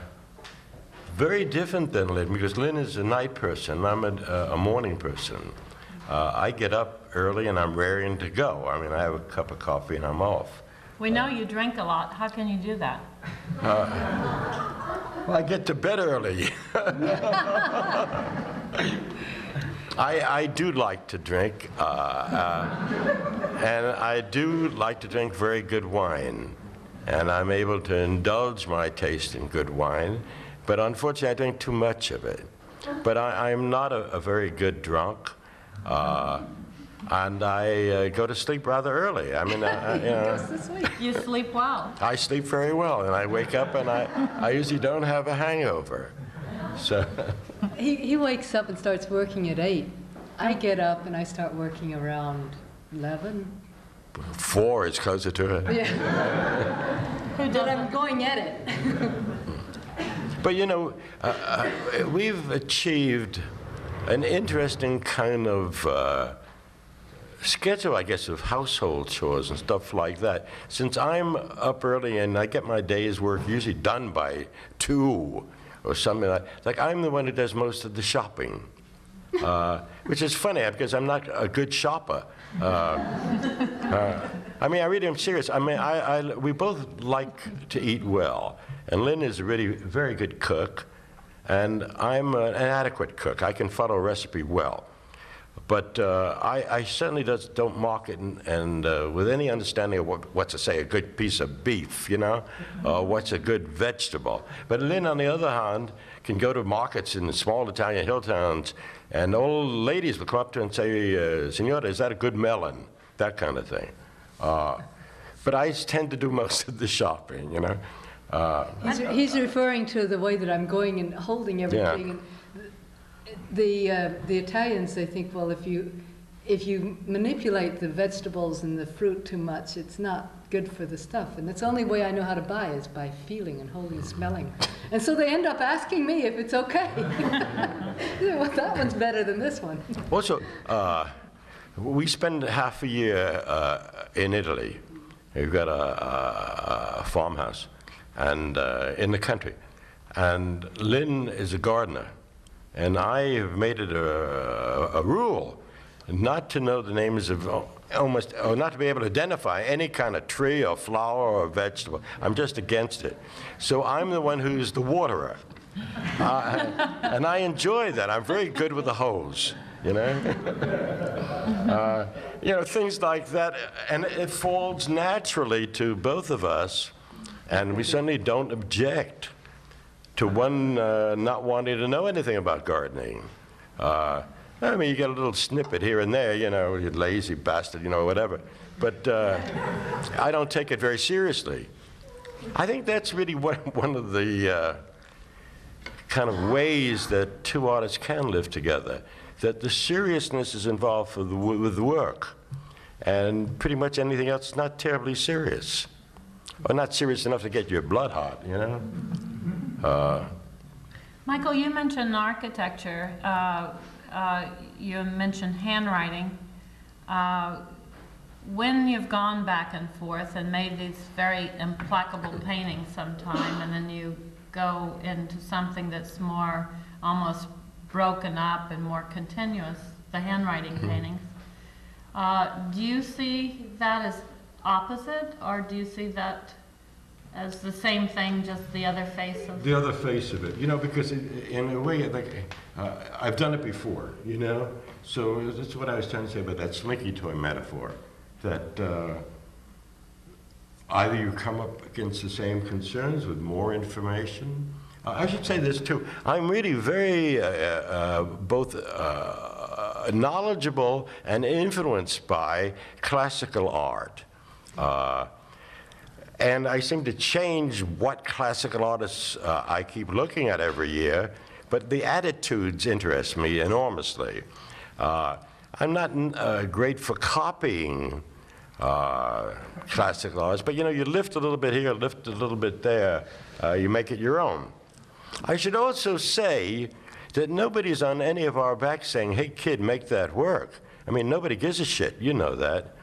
very different than Lynn because Lynn is a night person. I'm a, a morning person. Uh, I get up early and I'm raring to go. I mean, I have a cup of coffee and I'm off. We know you drink a lot. How can you do that? Well, I get to bed early. I, I do like to drink, uh, uh, and I do like to drink very good wine. And I'm able to indulge my taste in good wine, but unfortunately, I drink too much of it. But I, I'm not a, a very good drunk, uh, and I uh, go to sleep rather early. I mean, I, I, you know, You sleep well. I sleep very well, and I wake up and I, I usually don't have a hangover. So, He, he wakes up and starts working at eight. I get up and I start working around 11. four is closer to it. Yeah. But I'm going at it. But you know, uh, uh, we've achieved an interesting kind of uh, schedule, I guess, of household chores and stuff like that. Since I'm up early and I get my day's work usually done by two or something like like I'm the one who does most of the shopping. Uh, which is funny because I'm not a good shopper. Uh, uh, I mean, I really am serious. I mean, I, I, we both like to eat well, and Lynn is a really very good cook, and I'm an adequate cook. I can follow a recipe well. But uh, I, I certainly does, don't market and, and uh, with any understanding of what, what to say, a good piece of beef, you know, or what's a good vegetable. But Lynn, on the other hand, can go to markets in the small Italian hill towns, and old ladies will come up to her and say, uh, Signora, is that a good melon? That kind of thing. Uh, but I tend to do most of the shopping, you know. Uh, He's, he's referring to the way that I'm going and holding everything. And The, uh, the Italians, they think, well, if you, if you manipulate the vegetables and the fruit too much, it's not good for the stuff. And that's the only way I know how to buy is by feeling and holding, smelling. And so they end up asking me if it's okay. well, that one's better than this one. Also, uh, we spend half a year uh, in Italy. We've got a, a, a farmhouse and uh, in the country. And Lynn is a gardener. And I have made it a, a rule not to know the names of almost, or not to be able to identify any kind of tree or flower or vegetable. I'm just against it. So I'm the one who's the waterer. Uh, and I enjoy that. I'm very good with the hose, you know? uh, you know, things like that. And it falls naturally to both of us, and we certainly don't object to one uh, not wanting to know anything about gardening. Uh, I mean, you get a little snippet here and there, you know, you lazy bastard, you know, whatever. But uh, I don't take it very seriously. I think that's really one, one of the uh, kind of ways that two artists can live together, that the seriousness is involved the, with the work, and pretty much anything else is not terribly serious, or not serious enough to get your blood hot, you know? Uh, Michael, you mentioned architecture. Uh, you mentioned handwriting. Uh, when you've gone back and forth and made these very implacable paintings sometime, and then you go into something that's more almost broken up and more continuous, the handwriting paintings, uh, do you see that as opposite, or do you see that as the same thing, just the other face of? It. The other face of it, you know, because in, in a way, like, uh, I've done it before, you know? So that's what I was trying to say about that slinky toy metaphor, that uh, either you come up against the same concerns with more information. Uh, I should say this too. I'm really very uh, uh, both uh, knowledgeable and influenced by classical art. Uh, and I seem to change what classical artists uh, I keep looking at every year, but the attitudes interest me enormously. Uh, I'm not uh, great for copying uh, classical artists, but you know, you lift a little bit here, lift a little bit there, uh, you make it your own. I should also say that nobody's on any of our backs saying, hey, kid, make that work. I mean, nobody gives a shit, you know that.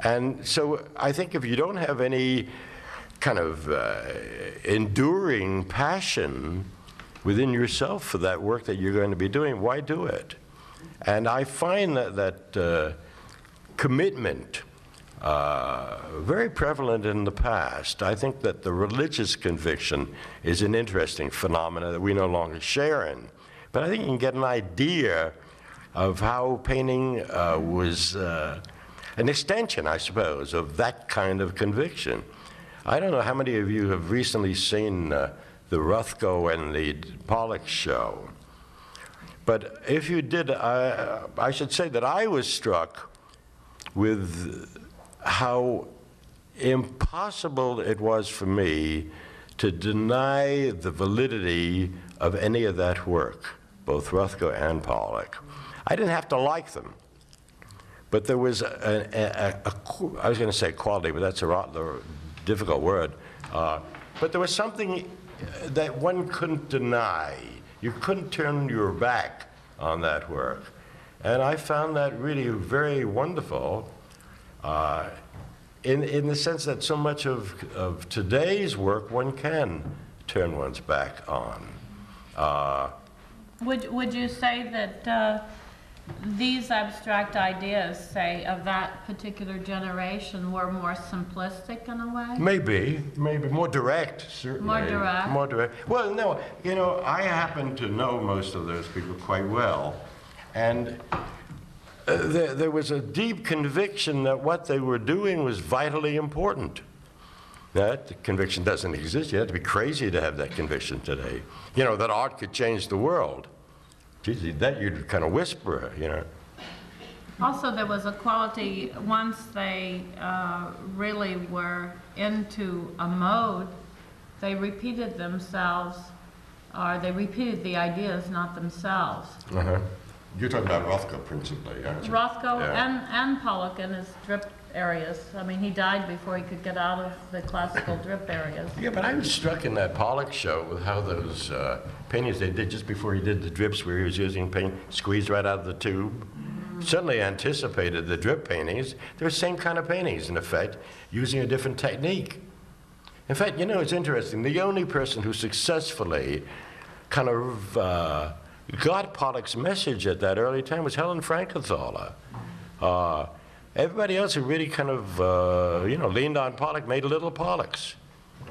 And so I think if you don't have any kind of uh, enduring passion within yourself for that work that you're going to be doing, why do it? And I find that, that uh, commitment uh, very prevalent in the past. I think that the religious conviction is an interesting phenomenon that we no longer share in. But I think you can get an idea of how painting uh, was uh, an extension, I suppose, of that kind of conviction. I don't know how many of you have recently seen uh, the Rothko and the Pollock show. But if you did, I, I should say that I was struck with how impossible it was for me to deny the validity of any of that work, both Rothko and Pollock. I didn't have to like them. But there was a, a, a, a I was going to say quality, but that's a difficult word. Uh, but there was something that one couldn't deny. You couldn't turn your back on that work. And I found that really very wonderful uh, in, in the sense that so much of, of today's work one can turn one's back on. Uh, Would, would you say that uh, these abstract ideas, say, of that particular generation were more simplistic in a way? Maybe, maybe more direct, certainly. More direct? More direct. Well, no, you know, I happen to know most of those people quite well, and uh, there, there was a deep conviction that what they were doing was vitally important. That conviction doesn't exist. You have to be crazy to have that conviction today. You know, that art could change the world. Geez, that you'd kind of whisper, you know. Also, there was a quality, once they uh, really were into a mode, they repeated themselves, or they repeated the ideas, not themselves. Uh-huh. You're talking about Rothko principally, aren't you? Rothko Yeah. and, and Pollock in his drip areas. I mean, he died before he could get out of the classical drip areas. Yeah, but I was struck in that Pollock show with how those uh, paintings they did just before he did the drips, where he was using paint squeezed right out of the tube. Certainly anticipated the drip paintings. They're the same kind of paintings, in effect, using a different technique. In fact, you know, it's interesting. The only person who successfully kind of uh, got Pollock's message at that early time was Helen Frankenthaler. Uh, everybody else who really kind of, uh, you know, leaned on Pollock made little Pollocks.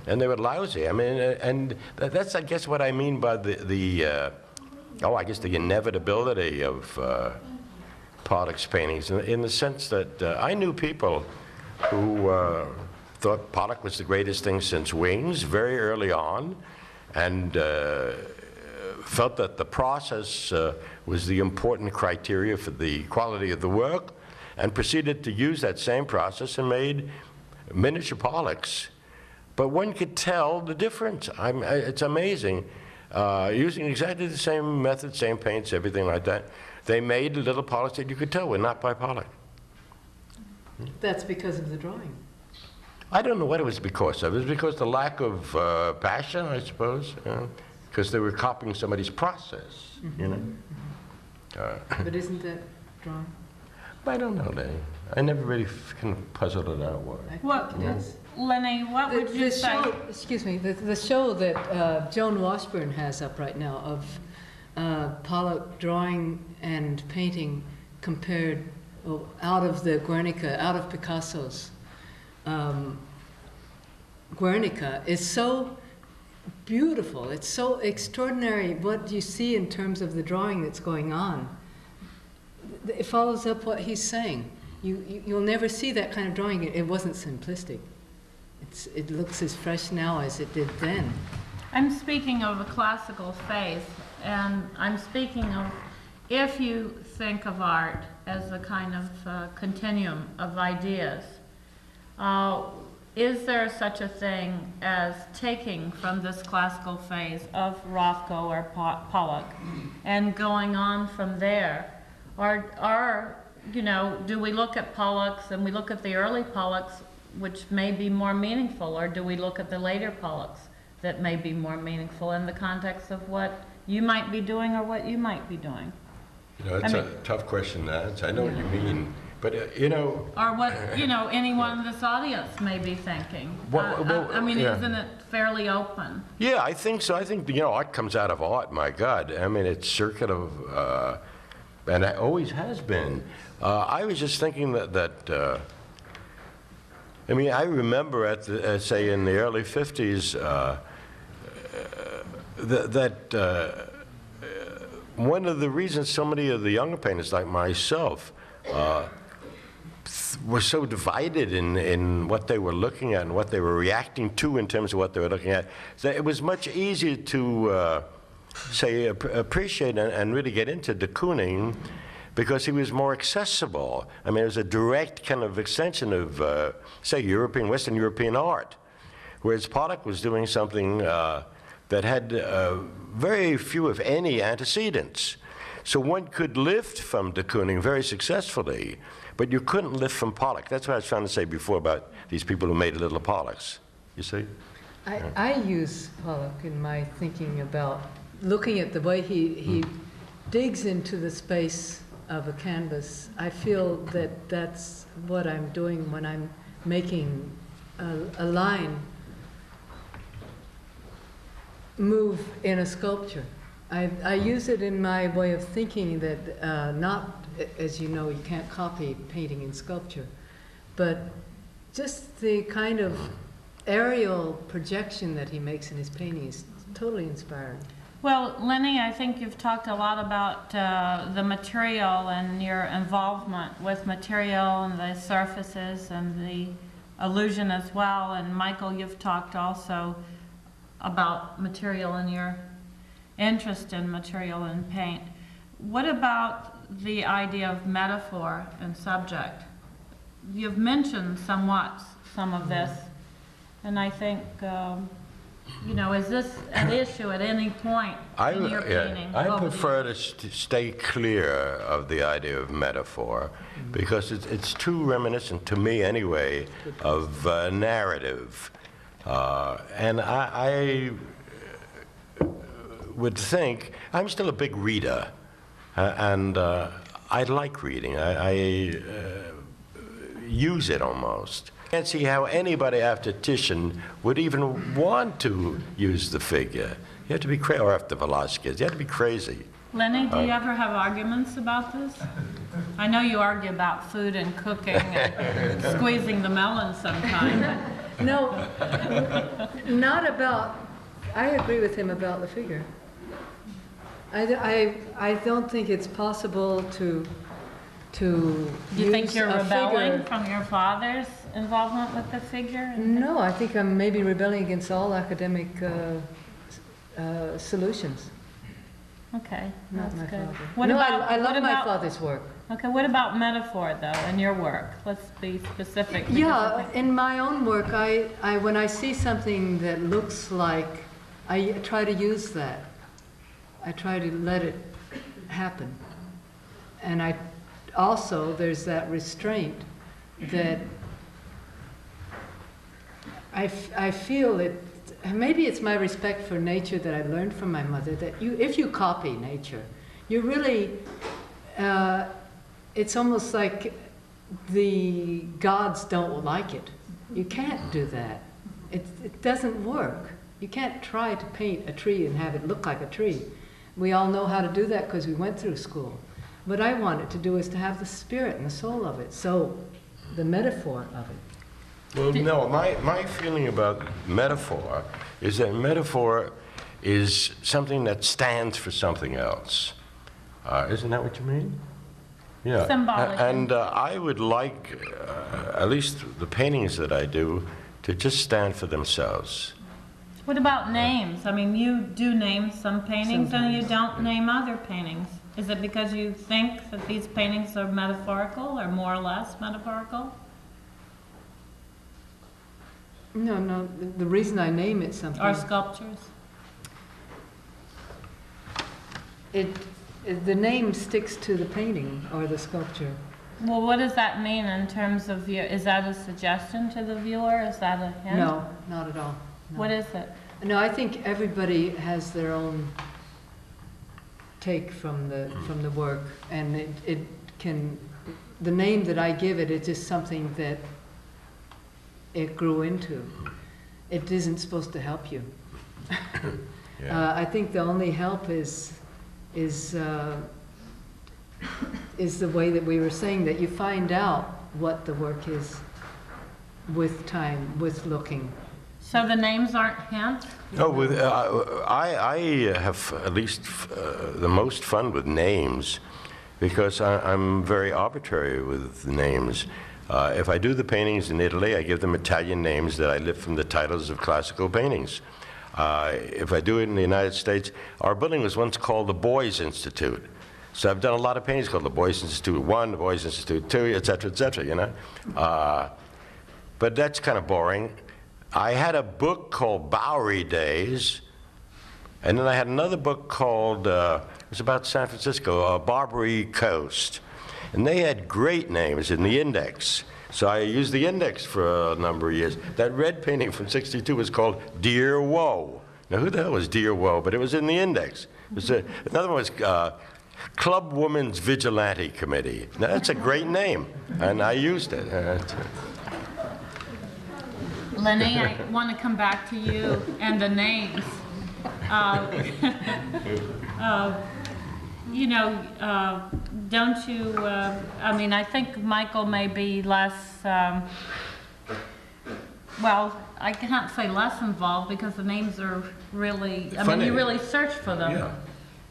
And they were lousy. I mean, uh, and that's, I guess, what I mean by the, the uh, oh, I guess the inevitability of uh, Pollock's paintings, in, in the sense that uh, I knew people who uh, thought Pollock was the greatest thing since Wings very early on, and felt that the process was the important criteria for the quality of the work, and proceeded to use that same process and made miniature Pollocks. But one could tell the difference. I'm, it's amazing. Uh, using exactly the same method, same paints, everything like that, they made little Pollocks that you could tell were not by Pollock. That's because of the drawing. I don't know what it was because of. It was because the lack of uh, passion, I suppose, because they were copying somebody's process, you know. Uh, But isn't that drawing? I don't know, Lenny. I never really f- kind of puzzled it out. Why. I What- it is. Lenny, what The- would you the say? show- Excuse me, the, the show that uh, Joan Washburn has up right now of uh, Pollock drawing and painting compared oh, out of the Guernica, out of Picasso's um, Guernica is so beautiful. It's so extraordinary what you see in terms of the drawing that's going on. It follows up what he's saying. You, you, you'll never see that kind of drawing. It, it wasn't simplistic. It's, it looks as fresh now as it did then. I'm speaking of a classical phase, and I'm speaking of if you think of art as a kind of uh, continuum of ideas, uh, is there such a thing as taking from this classical phase of Rothko or Pollock and going on from there? Or, or, you know, do we look at Pollocks and we look at the early Pollocks, which may be more meaningful, or do we look at the later Pollocks that may be more meaningful in the context of what you might be doing or what you might be doing? You know, it's I a tough question to answer. I know what you mean, but, uh, you know, Or what, you know, anyone in this audience may be thinking. Well, Uh, well, I I mean, yeah. isn't it fairly open? Yeah, I think so. I think, you know, art comes out of art, my God. I mean, it's circular, uh, and it always has been. Uh, I was just thinking that, that uh, I mean, I remember at, the, uh, say, in the early 50s, uh, that, that uh, one of the reasons so many of the younger painters, like myself, uh, were so divided in, in what they were looking at and what they were reacting to in terms of what they were looking at, that it was much easier to, uh, say, ap- appreciate and, and really get into de Kooning because he was more accessible. I mean, it was a direct kind of extension of, uh, say, European, Western European art, whereas Pollock was doing something uh, that had uh, very few, if any, antecedents. So one could lift from de Kooning very successfully, but you couldn't lift from Pollock. That's what I was trying to say before about these people who made a little Pollocks. You see? I, I use Pollock in my thinking about looking at the way he, he digs into the space of a canvas. I feel that that's what I'm doing when I'm making a, a line move in a sculpture. I, I use it in my way of thinking that uh, not, as you know, you can't copy painting and sculpture, but just the kind of aerial projection that he makes in his paintings is totally inspiring. Well, Lenny, I think you've talked a lot about uh, the material and your involvement with material and the surfaces and the illusion as well. And Michael, you've talked also about material and your interest in material and paint. What about the idea of metaphor and subject? You've mentioned somewhat some of this, and I think, um, you know, is this an issue at any point I, in your yeah, painting? I prefer to st- stay clear of the idea of metaphor because it's, it's too reminiscent, to me anyway, of uh, narrative. Uh, and I, I would think, I'm still a big reader, uh, and uh, I like reading. I, I uh, use it almost. Can't see how anybody after Titian would even want to use the figure. You have to be crazy, or after Velasquez, you have to be crazy. Lenny, do you Uh, ever have arguments about this? I know you argue about food and cooking and squeezing the melon sometimes. No, not about, I agree with him about the figure. I, I, I don't think it's possible to, to Do you think you're a rebelling figure- from your father's involvement with the figure? No, I think I'm maybe rebelling against all academic uh, uh, solutions, Okay, not that's my good. father. What No, I- about, I what love my about, father's work. okay, what about metaphor though, in your work? Let's be specific. Yeah, in my own work, I, I, when I see something that looks like, I try to use that. I try to let it happen. And I, also, there's that restraint that I, I feel it, maybe it's my respect for nature that I learned from my mother, that you, if you copy nature, you really, uh, it's almost like the gods don't like it. You can't do that. It, it doesn't work. You can't try to paint a tree and have it look like a tree. We all know how to do that because we went through school. What I wanted to do is to have the spirit and the soul of it. So, the metaphor of it. Well, no, my, my feeling about metaphor is that metaphor is something that stands for something else. Uh, isn't that what you mean? Yeah. Symbolic. A- And uh, I would like, uh, at least the paintings that I do, to just stand for themselves. What about names? I mean, you do name some paintings and you don't name other paintings. Is it because you think that these paintings are metaphorical or more or less metaphorical? No, no, the- the reason I name it something. Or sculptures? It, it- the name sticks to the painting or the sculpture. Well, what does that mean in terms of, your- is that a suggestion to the viewer? Is that a hint? No, not at all. no. What is it? No, I think everybody has their own take from the, from the work, and it, it can, the name that I give it, it's just something that it grew into. It isn't supposed to help you. Yeah. Uh, I think the only help is, is, uh, is the way that we were saying, that you find out what the work is with time, with looking. So the names aren't hints? No, with, uh, I, I have at least uh, the most fun with names because I, I'm very arbitrary with names. Uh, if I do the paintings in Italy, I give them Italian names that I lift from the titles of classical paintings. Uh, if I do it in the United States, our building was once called the Boys Institute. So I've done a lot of paintings called the Boys Institute 1, the Boys Institute 2, et cetera, et cetera, you know? Uh, but that's kind of boring. I had a book called Bowery Days, and then I had another book called, uh, it was about San Francisco, uh, Barbary Coast. And they had great names in the index. So I used the index for a number of years. That red painting from 62 was called Dear Woe. Now, who the hell was Dear Woe? But it was in the index. A, another one was uh, Club Women's Vigilante Committee. Now, that's a great name, and I used it. Uh, Lenny, I want to come back to you and the names. Uh, uh, You know, uh, don't you, uh, I mean, I think Michael may be less, um, well, I can't say less involved because the names are really, I mean, Funny. you really search for them. Yeah.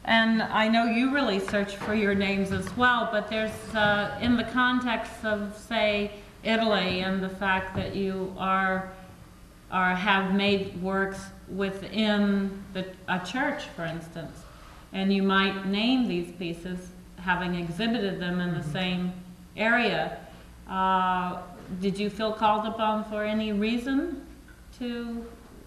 And I know you really search for your names as well, but there's, uh, in the context of, say, Italy and the fact that you are, are, have made works within the, a church, for instance, and you might name these pieces, having exhibited them in the same area. Uh, did you feel called upon for any reason to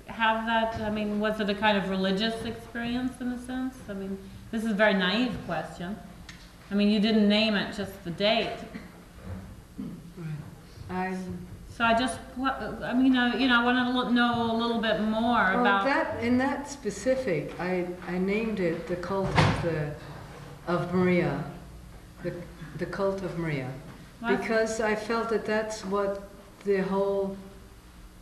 have that? I mean, was it a kind of religious experience in a sense? I mean, this is a very naive question. I mean, you didn't name it, just the date. I, So I just, I mean, uh, you know, I want to know a little bit more well, about. that, in that specific, I, I named it the cult of the, of Maria, the, the cult of Maria. What? Because I felt that that's what the whole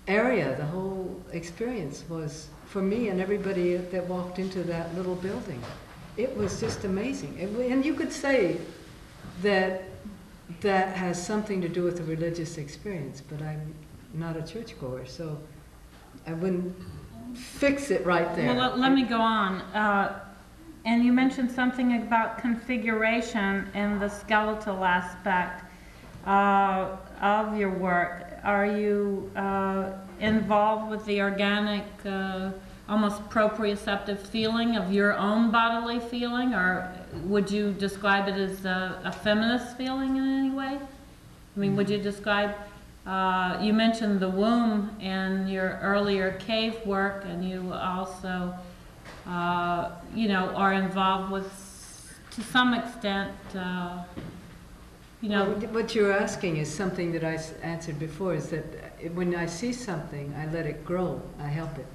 area, the whole experience was for me and everybody that walked into that little building. It was just amazing. It and you could say that that has something to do with the religious experience, but I'm not a churchgoer, so I wouldn't fix it right there. Well, let, let me go on. Uh, and you mentioned something about configuration and the skeletal aspect uh, of your work. Are you uh, involved with the organic, uh, almost proprioceptive feeling of your own bodily feeling, or would you describe it as a, a feminist feeling in any way? I mean, would you describe, uh, you mentioned the womb in your earlier cave work, and you also, uh, you know, are involved with, to some extent, uh, you Well, know, What you're asking is something that I answered before, is that when I see something, I let it grow, I help it.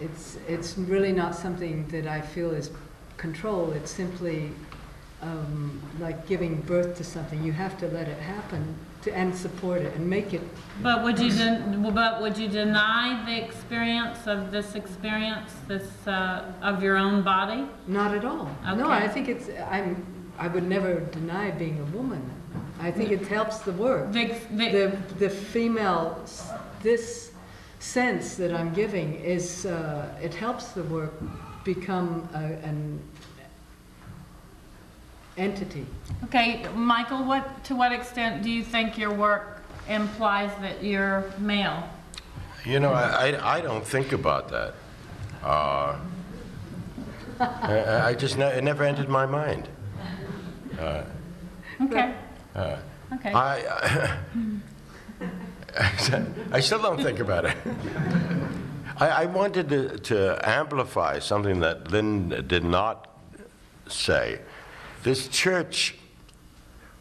It's, it's really not something that I feel is control, it's simply um, like giving birth to something. You have to let it happen to, and support it and make it, but would you, den- but would you deny the experience of this experience, this, uh, of your own body? not at all. No, I think it's, I'm, I would never deny being a woman. I think it helps the work. The, the, the, the female, s- this sense that I'm giving is, uh, it helps the work become a, an entity. okay, Michael, what, to what extent do you think your work implies that you're male? You know, I, I, I don't think about that. Uh, I, I just, ne- it never entered my mind. Okay, Uh, okay. I, I still don't think about it. I, I wanted to, to amplify something that Lynn did not say. This church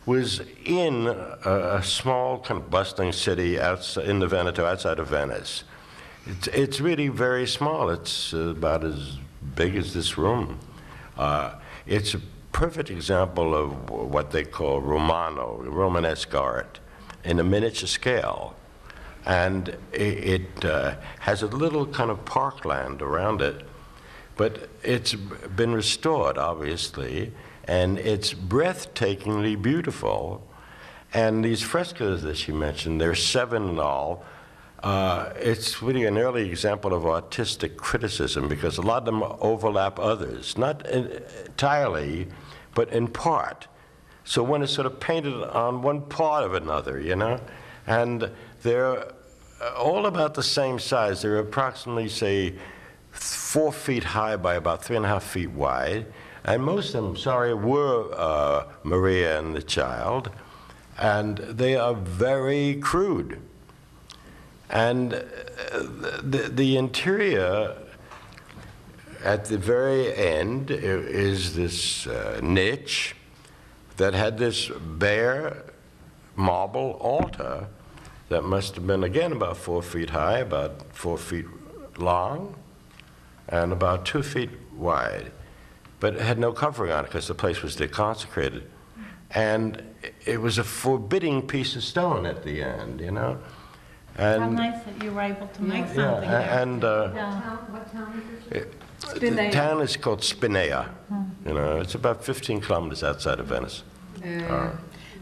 was in a, a small, kind of bustling city outside, in the Veneto, outside of Venice. It's, it's really very small. It's about as big as this room. Uh, it's a perfect example of what they call Romano, Romanesque art, in a miniature scale. And it, it uh, has a little kind of parkland around it, but it's been restored, obviously, and it's breathtakingly beautiful. And these frescoes that she mentioned, there's seven in all. Uh, it's really an early example of artistic criticism because a lot of them overlap others, not entirely, but in part. So one is sort of painted on one part of another, you know? And they're all about the same size. They're approximately, say, four feet high by about three and a half feet wide. And most of them, sorry, were uh, Maria and the child. And they are very crude. And uh, the, the interior at the very end is this uh, niche that had this bare marble altar that must have been, again, about four feet high, about four feet long, and about two feet wide. But it had no covering on it because the place was deconsecrated. And it was a forbidding piece of stone at the end, you know? And How And, nice that you were able to make yeah, something there. a- and uh, Yeah. What town is this? the town is called Spinea. You know, it's about 15 kilometers outside of Venice. Uh,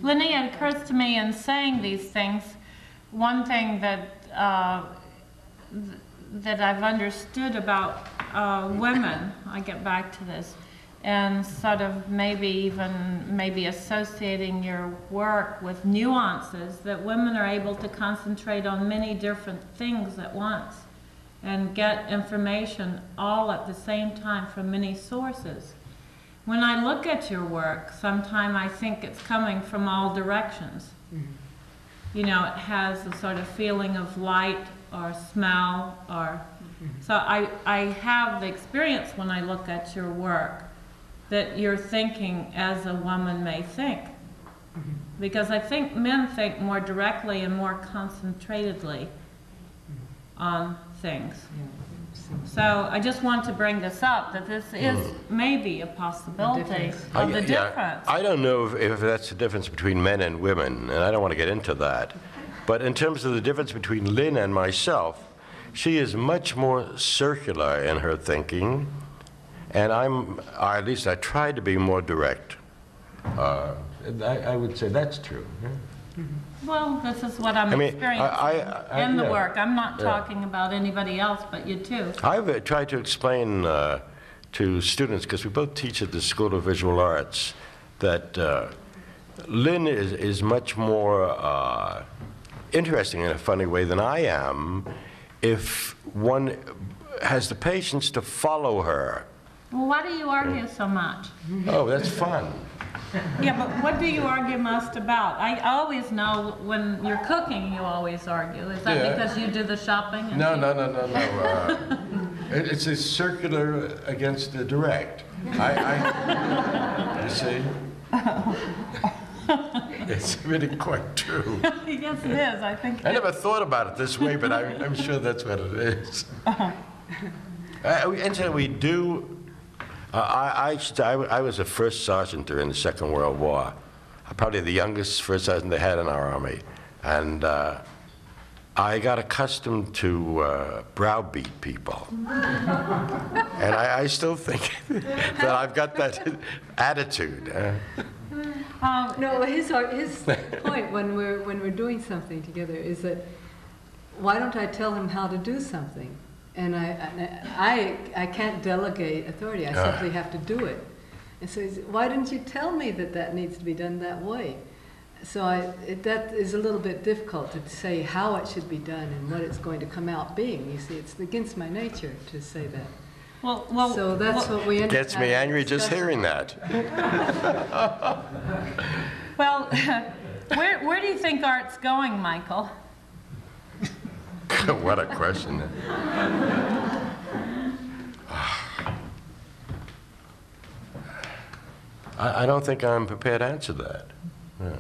Linnea, it occurs to me in saying these things, one thing that, uh, th- that I've understood about uh, women, I get back to this, and sort of maybe even, maybe associating your work with nuances, that women are able to concentrate on many different things at once and get information all at the same time from many sources. When I look at your work, sometimes I think it's coming from all directions. Mm-hmm. You know, it has a sort of feeling of light or smell or, mm-hmm. so I, I have the experience when I look at your work that you're thinking as a woman may think. Because I think men think more directly and more concentratedly on things. So I just want to bring this up, that this is hmm. maybe a possibility difference. of I- the yeah, difference. I don't know if, if that's the difference between men and women, and I don't want to get into that. But in terms of the difference between Lynn and myself, she is much more circular in her thinking, and I'm, or at least I try to be more direct. Uh, I, I would say that's true. yeah. Well, this is what I'm I mean, I- experiencing I- I- in the yeah. work. I'm not Yeah. talking about anybody else but you too. I've uh, tried to explain uh, to students, because we both teach at the School of Visual Arts, that uh, Lynn is, is much more uh, interesting in a funny way than I am if one has the patience to follow her. Well, why do you argue so much? Oh, that's fun. Yeah, but what do you argue most about? I always know when you're cooking, you always argue. Is that Yeah. because you do the shopping? and No, no, no, no, no. uh, it- It's a circular against the direct. I, I, you see? It's really quite true. Yes, it is. I think. I never thought about it this way, but I'm, I'm sure that's what it is. Uh, we- and so we do, uh, I, I, I was a first sergeant during the Second World War, probably the youngest first sergeant they had in our army. And uh, I got accustomed to uh, browbeat people. and I, I still think that I've got that attitude. uh. Um, No, his, his point when we're, when we're doing something together is that, why don't I tell him how to do something? And I, I, I can't delegate authority, I Ah. simply have to do it. And so he's, why didn't you tell me that that needs to be done that way? So I, it, that is a little bit difficult to say how it should be done and what it's going to come out being. You see, it's against my nature to say that. Well, well. So that's well- what we end Gets me angry just hearing that. Well, where, where do you think art's going, Michael? what a question. I, I don't think I'm prepared to answer that. Yeah.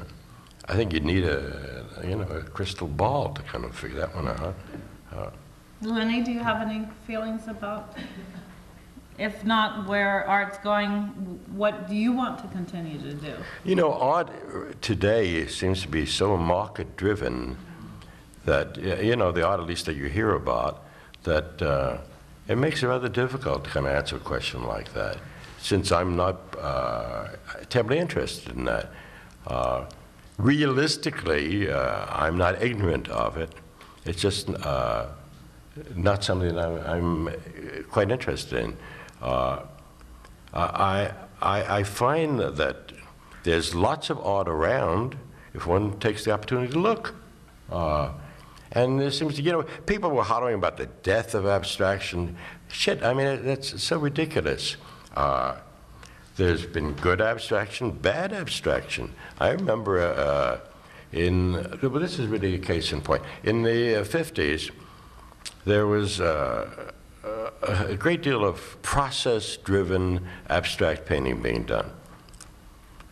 I think you'd need a, you know, a crystal ball to kind of figure that one out. Uh, Lenny, do you have any feelings about, if not where art's going, what do you want to continue to do? You know, art today seems to be so market-driven that, you know, the art at least that you hear about, that uh, it makes it rather difficult to kind of answer a question like that, since I'm not uh, terribly interested in that. Uh, Realistically, uh, I'm not ignorant of it. It's just uh, not something that I'm, I'm quite interested in. Uh, I, I, I find that there's lots of art around if one takes the opportunity to look. Uh, and there seems to, you know, people were hollering about the death of abstraction. Shit, I mean, it- that's so ridiculous. Uh, there's been good abstraction, bad abstraction. I remember uh, in, well, this is really a case in point. In the uh, 50s, there was uh, a a great deal of process-driven abstract painting being done.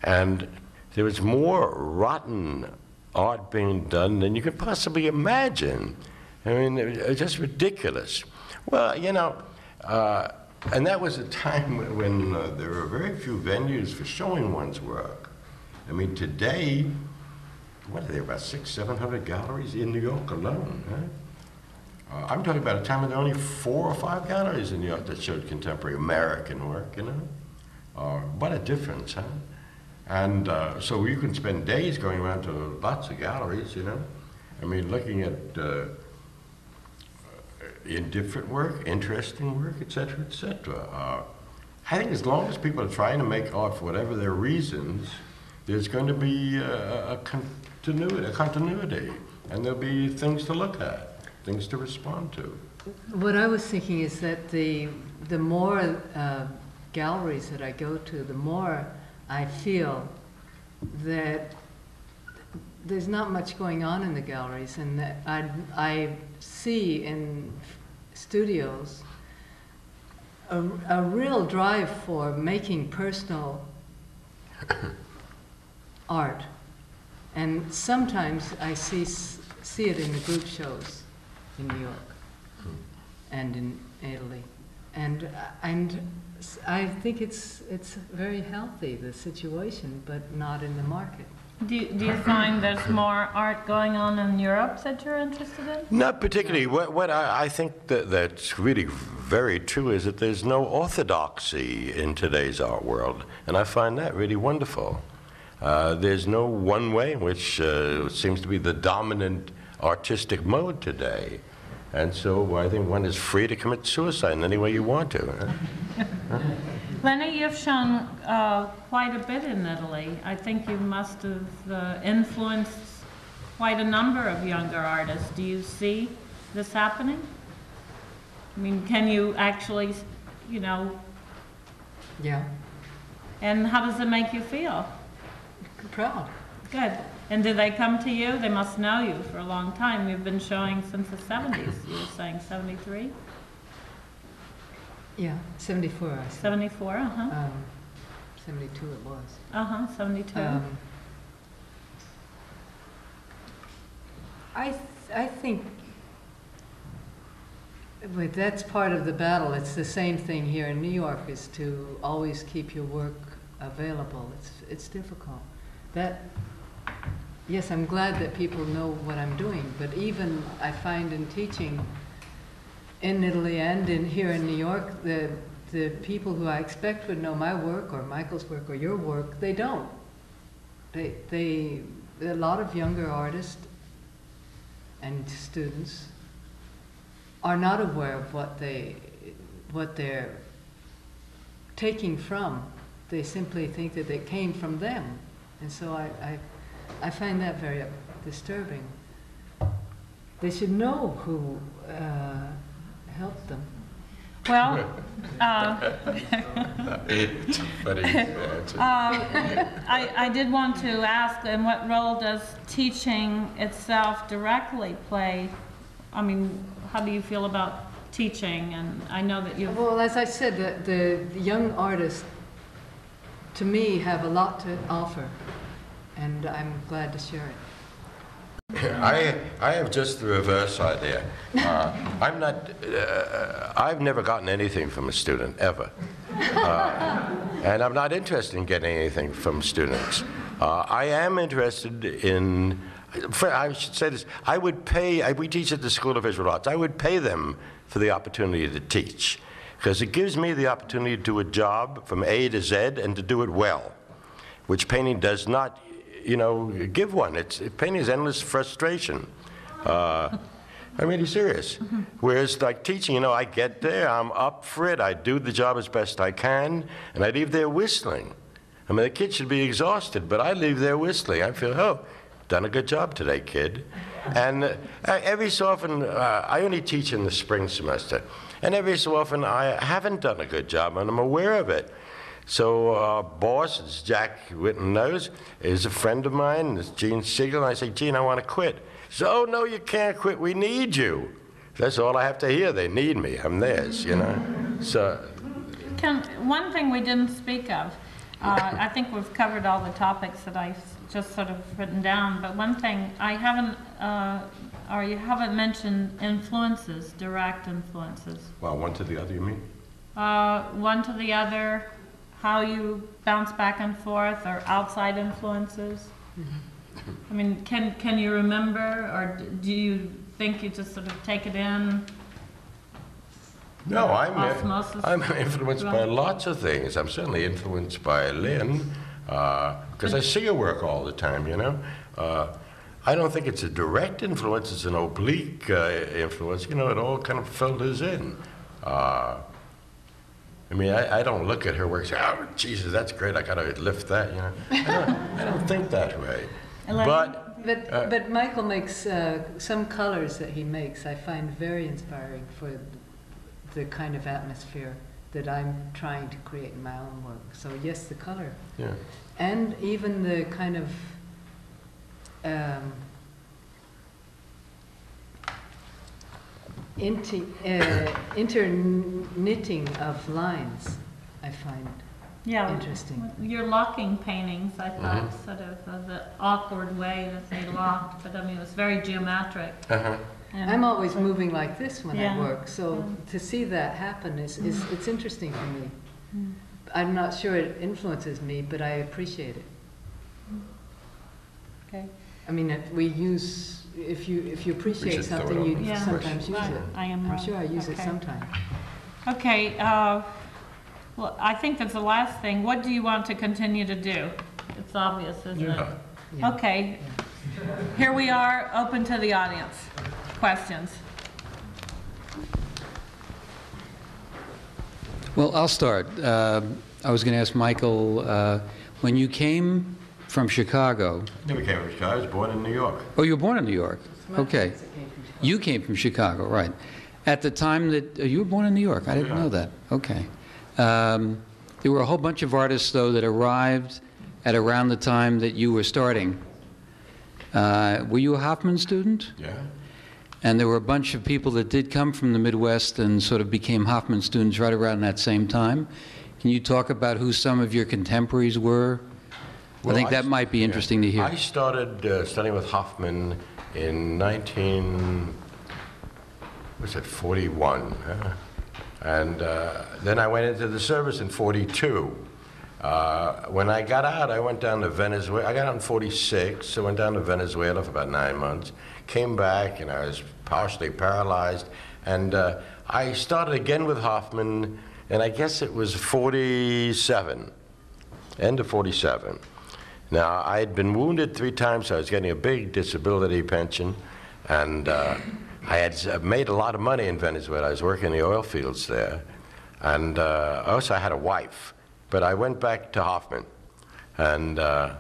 And there was more rotten art being done than you could possibly imagine. I mean, it was just ridiculous. Well, you know, uh, and that was a time when- when uh, there were very few venues for showing one's work. I mean, today, what are there, about six, 700 galleries in New York alone, huh? Uh, I'm talking about a time when there were only four or five galleries in New York that showed contemporary American work, you know? Uh, what a difference, huh? And uh, so you can spend days going around to lots of galleries, you know? I mean, looking at uh, indifferent work, interesting work, et cetera, et cetera. Uh, I think as long as people are trying to make art for whatever their reasons, there's going to be a, a continuity, a continuity, and there'll be things to look at, things to respond to. What I was thinking is that the, the more uh, galleries that I go to, the more I feel that there's not much going on in the galleries, and that I, I see in studios a, a real drive for making personal art. And sometimes I see, see it in the group shows in New York hmm. and in Italy. And, uh, and s- I think it's, it's very healthy, the situation, but not in the market. Do you, do you find there's more art going on in Europe that you're interested in? Not particularly. What, what I, I think that, that's really very true is that there's no orthodoxy in today's art world, and I find that really wonderful. Uh, there's no one way which uh, seems to be the dominant artistic mode today. And so I think one is free to commit suicide in any way you want to. huh? Lenny, you've shown uh, quite a bit in Italy. I think you must have uh, influenced quite a number of younger artists. Do you see this happening? I mean, can you actually, you know, Yeah. and how does it make you feel? Proud. Good. And do they come to you? They must know you for a long time. You've been showing since the 70s. You were saying 73? Yeah, 74, I said. 74, uh-huh. Um, 72 it was. Uh-huh, 72. Um, I, th- I think, but that's part of the battle. It's the same thing here in New York, is to always keep your work available. It's, it's difficult. That, yes, I'm glad that people know what I'm doing, but even I find in teaching in Italy and in, here in New York, the, the people who I expect would know my work or Michael's work or your work, they don't. They, they, a lot of younger artists and students are not aware of what they, what they're taking from. They simply think that it came from them. And so I, I, I find that very disturbing. They should know who uh, helped them. Well, uh, It's funny answer. I, I did want to ask, in what role does teaching itself directly play I mean, how do you feel about teaching? And I know that you've, Well, as I said, the, the the young artists, to me, have a lot to offer, and I'm glad to share it. I, I have just the reverse idea. Uh, I'm not, uh, I've never gotten anything from a student, ever. Uh, and I'm not interested in getting anything from students. Uh, I am interested in, I should say this, I would pay, I, we teach at the School of Visual Arts, I would pay them for the opportunity to teach. Because it gives me the opportunity to do a job from A to Z and to do it well which painting does not, you know, give one. It's, painting is endless frustration. Uh, I'm really serious. Whereas like teaching, you know, I get there, I'm up for it, I do the job as best I can, and I leave there whistling. I mean, the kid should be exhausted, but I leave there whistling. I feel, oh, done a good job today, kid. And uh, every so often, uh, I only teach in the spring semester, and every so often I haven't done a good job, and I'm aware of it. So our boss, as Jack Whitten knows, is a friend of mine, it's Gene Siegel, and I say, Gene, I want to quit. So, oh, no, you can't quit, we need you. That's all I have to hear, they need me, I'm theirs, you know? So, can, one thing we didn't speak of, uh, I think we've covered all the topics that I've just sort of written down, but one thing I haven't, uh, or you haven't mentioned influences, direct influences. well, one to the other, you mean? Uh, one to the other, how you bounce back and forth, or outside influences? I mean, can, can you remember, or do you think you just sort of take it in? No, I'm. I'm influenced by lots of things. I'm certainly influenced by Lynn, because I see her work all the time, you know? Uh, I don't think it's a direct influence, it's an oblique uh, influence. You know, it all kind of filters in. I mean, I, I don't look at her work and say, oh, Jesus, that's great, I gotta lift that, you know? I don't, I don't think that way. Elaine? But, But, Uh, but Michael makes, uh, some colors that he makes, I find very inspiring for the kind of atmosphere that I'm trying to create in my own work. So yes, the color. yeah. And even the kind of, um, inti, uh, interknitting of lines, I find. Yeah. Interesting. Your locking paintings, I thought, sort of, uh, the awkward way that they locked, but I mean, it was very geometric. Uh-huh. and- I'm always moving like this when I Yeah. work, so to see that happen is, is, it's interesting for me. Mm. I'm not sure it influences me, but I appreciate it. Okay. I mean, if we use, if you, if you appreciate should throw it something, on you the Yeah. sometimes use it. I am I'm sure I wrong. use it Okay. sometime. Okay, uh, well, I think that's the last thing. What do you want to continue to do? It's obvious, isn't it? Yeah. Yeah. Okay, here we are, open to the audience. Questions? Well, I'll start. Uh, I was going to ask Michael, uh, when you came from Chicago, Never came from Chicago, I was born in New York. oh, you were born in New York? Okay. You came from Chicago, right. At the time that, uh, you were born in New York? I didn't Yeah. know that. Okay. Um, There were a whole bunch of artists, though, that arrived at around the time that you were starting. Uh, Were you a Hofmann student? Yeah. And there were a bunch of people that did come from the Midwest and sort of became Hofmann students right around that same time. Can you talk about who some of your contemporaries were? I Well, think I that s- might be interesting to hear. I started uh, studying with Hofmann in 19, was it 41? huh? And uh, then I went into the service in 42. Uh, when I got out, I went down to Venezuela. I got out in 46, so went down to Venezuela for about nine months. Came back, and I was partially paralyzed. And uh, I started again with Hofmann, and I guess it was 47 end of 47. Now, I had been wounded three times, I was getting a big disability pension, and uh, I had made a lot of money in Venezuela. I was working in the oil fields there, and uh, also I had a wife. But I went back to Hofmann, and uh,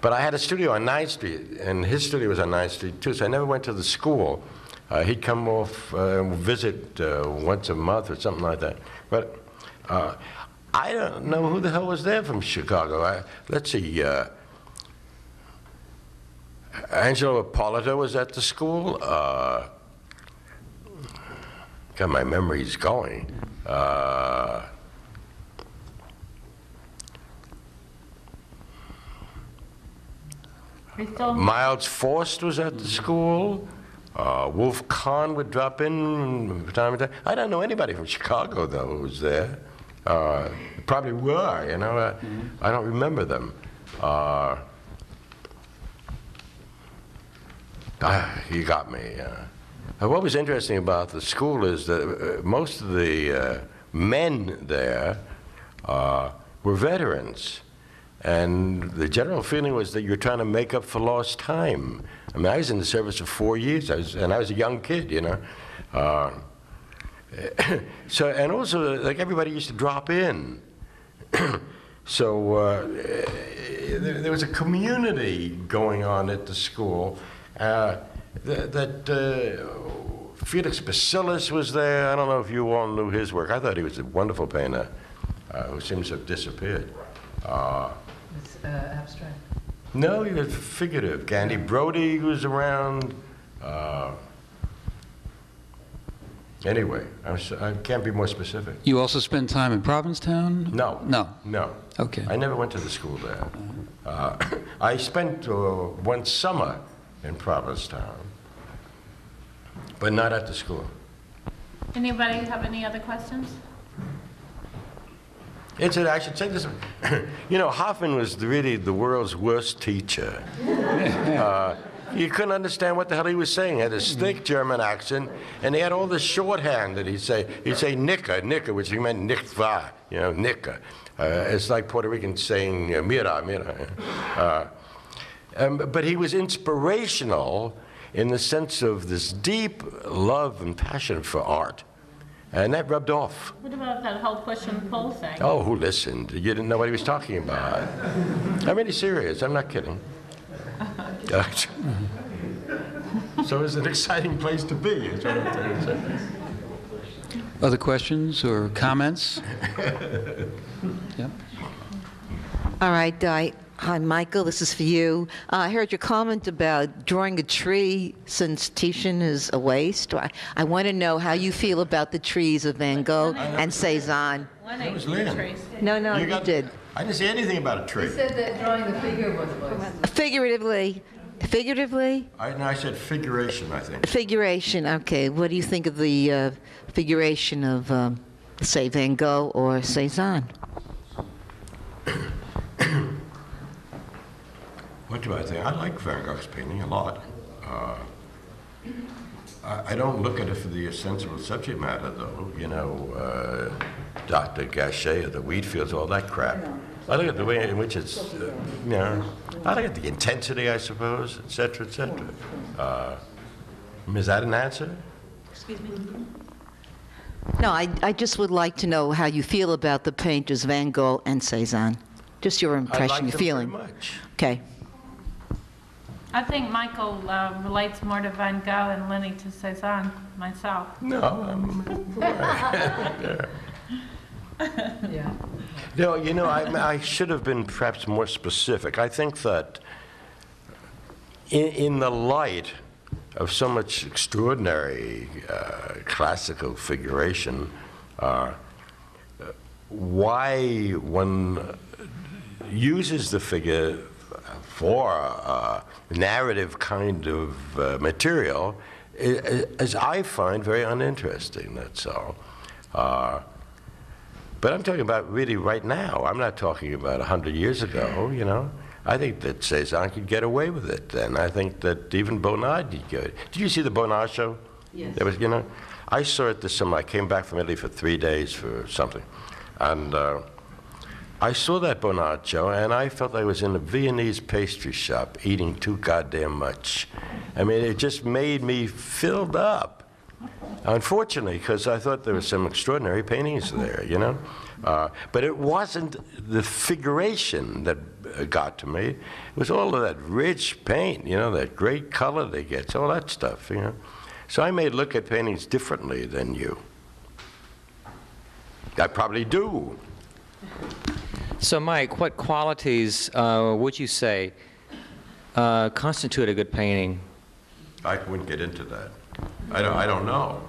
but I had a studio on 9th Street, and his studio was on 9th Street too, so I never went to the school. Uh, he'd come off uh, visit uh, once a month or something like that. But uh, I don't know who the hell was there from Chicago. I, let's see. Uh, Angelo Ippolito was at the school. Uh, God, my memory's going. Uh, Miles Forst was at the school. Uh, Wolf Kahn would drop in from time to time. I don't know anybody from Chicago, though, who was there. Uh, probably were, you know. Uh, I don't remember them. Uh, ah, you got me. Uh, what was interesting about the school is that uh, most of the uh, men there uh, were veterans. And the general feeling was that you're trying to make up for lost time. I mean, I was in the service for four years, I was, and I was a young kid, you know. So, and also, like everybody used to drop in. so uh, there, there was a community going on at the school. Uh, that that uh, Felix Pasilis was there. I don't know if you all knew his work. I thought he was a wonderful painter uh, who seems to have disappeared. Uh, It's uh, abstract. no, he was figurative. Gandy Brodie was around. Anyway, I'm s- I can't be more specific. You also spent time in Provincetown? No. No. No. Okay. I never went to the school there. Uh, I spent uh, one summer in Provincetown, but not at the school. anybody have any other questions? It's a, I should say this. you know, Hofmann was really the world's worst teacher. uh, you couldn't understand what the hell he was saying. He had a thick German accent, and he had all this shorthand that he'd say. He'd say "nicka, nicka," which he meant "nicht wahr," you know, "nicka." Uh, it's like Puerto Rican saying uh, "mira, mira." Uh, um, but he was inspirational in the sense of this deep love and passion for art, and that rubbed off. What about that whole push and pull thing? Oh, who listened? You didn't know what he was talking about. I'm really serious. I'm not kidding. so it's an exciting place to be. is what I'm trying. Other questions or comments? Yep. All right, Di. Hi, Michael, this is for you. Uh, I heard your comment about drawing a tree since Titian is a waste. I, I want to know how you feel about the trees of Van Gogh and Cezanne. That was Lynn. No, no, you, got- did. I didn't say anything about a tree. He said that drawing the figure was was. Figuratively. Figuratively? I, no, I said figuration, I think. Figuration, okay. What do you think of the uh, figuration of, um, say, Van Gogh or Cezanne? What do I think? I like Van Gogh's painting a lot. Uh, I, I don't look at it for the sensible subject matter, though. You know, uh, Dr. Gachet or the wheat fields, all that crap. I look at the way in which it's, uh, you know, I look at the intensity, I suppose, et cetera, et cetera. Uh, is that an answer? Excuse me? No, I, I just would like to know how you feel about the painters Van Gogh and Cezanne. Just your I impression, like your feeling. very much. Okay. I think Michael uh, relates more to Van Gogh and Lenny to Cezanne, myself. No, um, Yeah. No, you know, I, I should have been perhaps more specific. I think that in, in the light of so much extraordinary uh, classical figuration, uh, why one uses the figure for uh, narrative kind of uh, material is, I find, very uninteresting, that's all. Uh, but I'm talking about really right now. I'm not talking about 100 years ago, you know. I think that Cezanne could get away with it, and I think that even Bonnard could get it. Did you see the Bonnard show? Yes. There was, you know, I saw it this summer. I came back from Italy for three days for something, and uh, I saw that Bonnard show and I felt I was in a Viennese pastry shop eating too goddamn much. I mean, it just made me filled up. Unfortunately, because I thought there were some extraordinary paintings there, you know. Uh, but it wasn't the figuration that uh, got to me. It was all of that rich paint, you know, that great color they get, all that stuff, you know. So I may look at paintings differently than you. I probably do. So, Mike, what qualities uh, would you say uh, constitute a good painting? I wouldn't get into that. I don't, I don't know.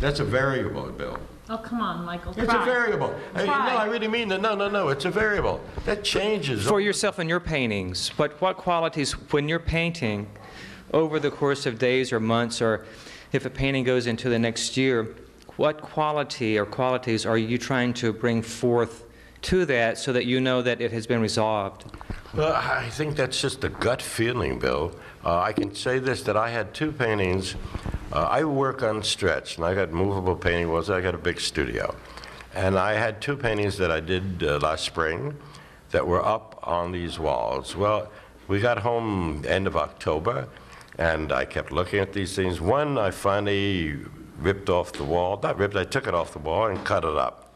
That's a variable, Bill. Oh, come on, Michael, It's a try. variable. Hey, No, I really mean that. No, no, no, it's a variable. That changes. For yourself and your paintings, but what qualities, when you're painting, over the course of days or months, or if a painting goes into the next year, what quality or qualities are you trying to bring forth to that so that you know that it has been resolved? Well, I think that's just a gut feeling, Bill. Uh, I can say this, that I had two paintings. Uh, I work on stretch, and I got movable painting walls. I got a big studio. And I had two paintings that I did uh, last spring that were up on these walls. Well, we got home end of October, and I kept looking at these things. One I finally ripped off the wall. Not ripped, I took it off the wall and cut it up.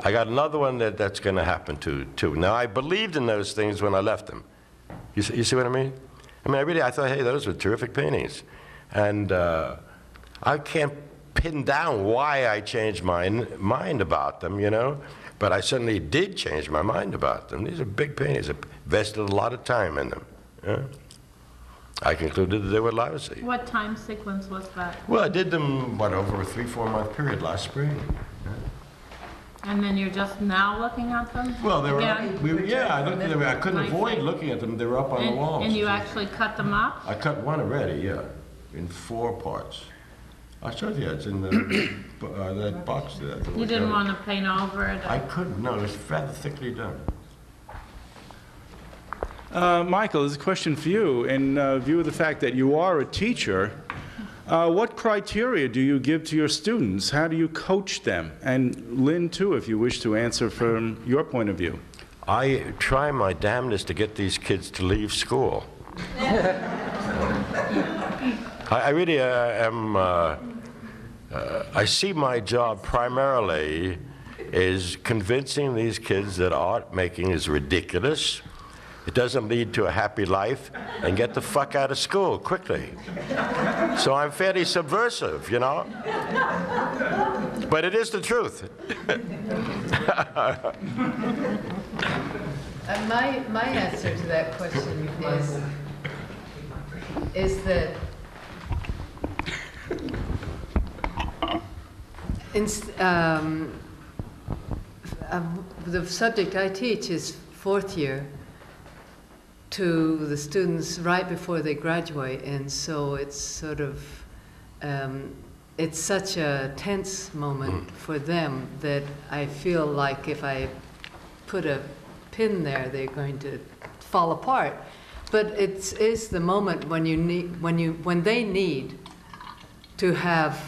I got another one that that's going to happen to, too. Now, I believed in those things when I left them. You see, you see what I mean? I mean, I really, I thought, hey, those were terrific paintings. And uh, I can't pin down why I changed my mind about them, you know? But I certainly did change my mind about them. These are big paintings. I invested a lot of time in them. yeah? I concluded that they were lousy. What time sequence was that? Well, I did them, what, over a three, four month period last spring. And then you're just now looking at them? Well, they were, Again? we, yeah, I looked at them, I couldn't avoid see. looking at them, they were up on the And- walls. And you actually cut them up? I cut one already, yeah, in four parts. I showed you, it's in the, uh, that box there. that You we didn't got. want to paint over it? I couldn't, no, it's rather thickly done. Uh, Michael, this is a question for you. In uh, view of the fact that you are a teacher, uh, what criteria do you give to your students? How do you coach them? And Lynn, too, if you wish to answer from your point of view. I try my damnedest to get these kids to leave school. I, I really uh, am, uh, uh, I see my job primarily is convincing these kids that art making is ridiculous, it doesn't lead to a happy life, and get the fuck out of school quickly. So I'm fairly subversive, you know? But it is the truth. Uh, my, my answer to that question is, is that inst- um, uh, the subject I teach is fourth year to the students right before they graduate, and so it's sort of um, it's such a tense moment for them that I feel like if I put a pin there, they're going to fall apart. But it is is the moment when you need, when you, when they need to have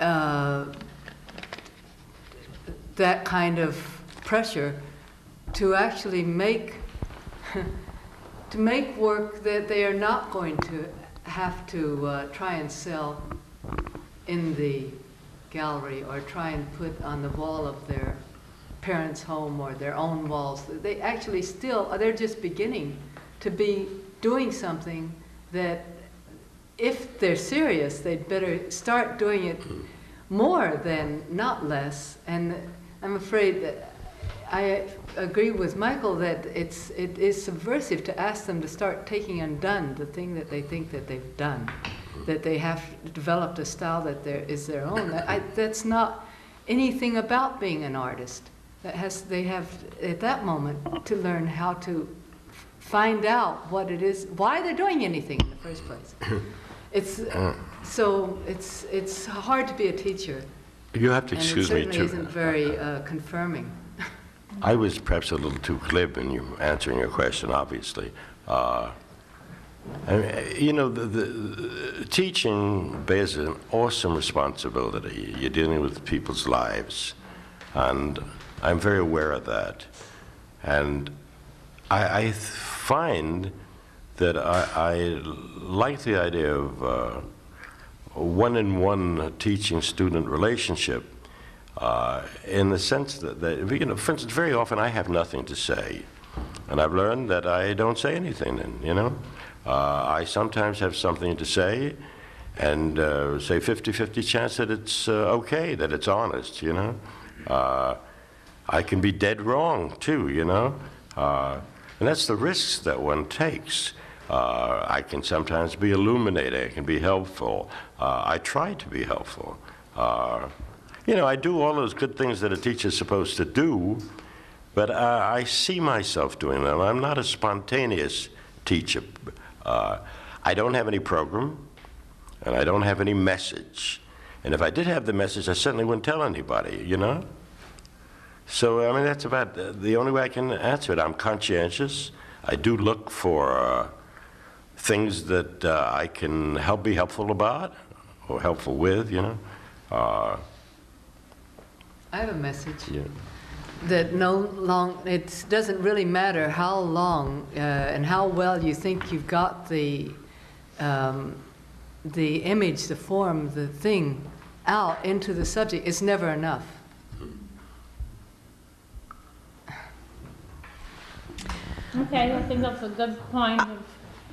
uh, that kind of pressure to actually make to make work that they are not going to have to uh, try and sell in the gallery or try and put on the wall of their parents' home or their own walls. They actually still, they're just beginning to be doing something that, if they're serious, they'd better start doing it more than not less. And I'm afraid that I agree with Michael that it's, it is subversive to ask them to start taking undone the thing that they think that they've done, that they have developed a style that there is their own. I, that's not anything about being an artist. That has, they have at that moment to learn how to find out what it is, why they're doing anything in the first place. It's so it's it's hard to be a teacher, You have to and excuse me, certainly too. isn't very uh, confirming. I was perhaps a little too glib in you answering your question, obviously. Uh, I mean, you know, the, the, teaching bears an awesome responsibility. You're dealing with people's lives, and I'm very aware of that. And I, I find that I, I like the idea of uh, one-on-one teaching-student relationship uh, in the sense that, that, you know, for instance, very often I have nothing to say. And I've learned that I don't say anything then, you know? Uh, I sometimes have something to say and uh, say 50-50 chance that it's uh, okay, that it's honest, you know? Uh, I can be dead wrong too, you know? Uh, and that's the risks that one takes. Uh, I can sometimes be illuminating, I can be helpful. Uh, I try to be helpful. Uh, you know, I do all those good things that a teacher's supposed to do, but uh, I see myself doing them. I'm not a spontaneous teacher. Uh, I don't have any program, and I don't have any message. And if I did have the message, I certainly wouldn't tell anybody, you know? So, I mean, that's about the- only way I can answer it. I'm conscientious. I do look for uh, things that uh, I can help be helpful about or helpful with, you know? I have a message. yeah. that no long, it doesn't really matter how long uh, and how well you think you've got the, um, the image, the form, the thing out into the subject, it's never enough. Okay, I think that's a good point of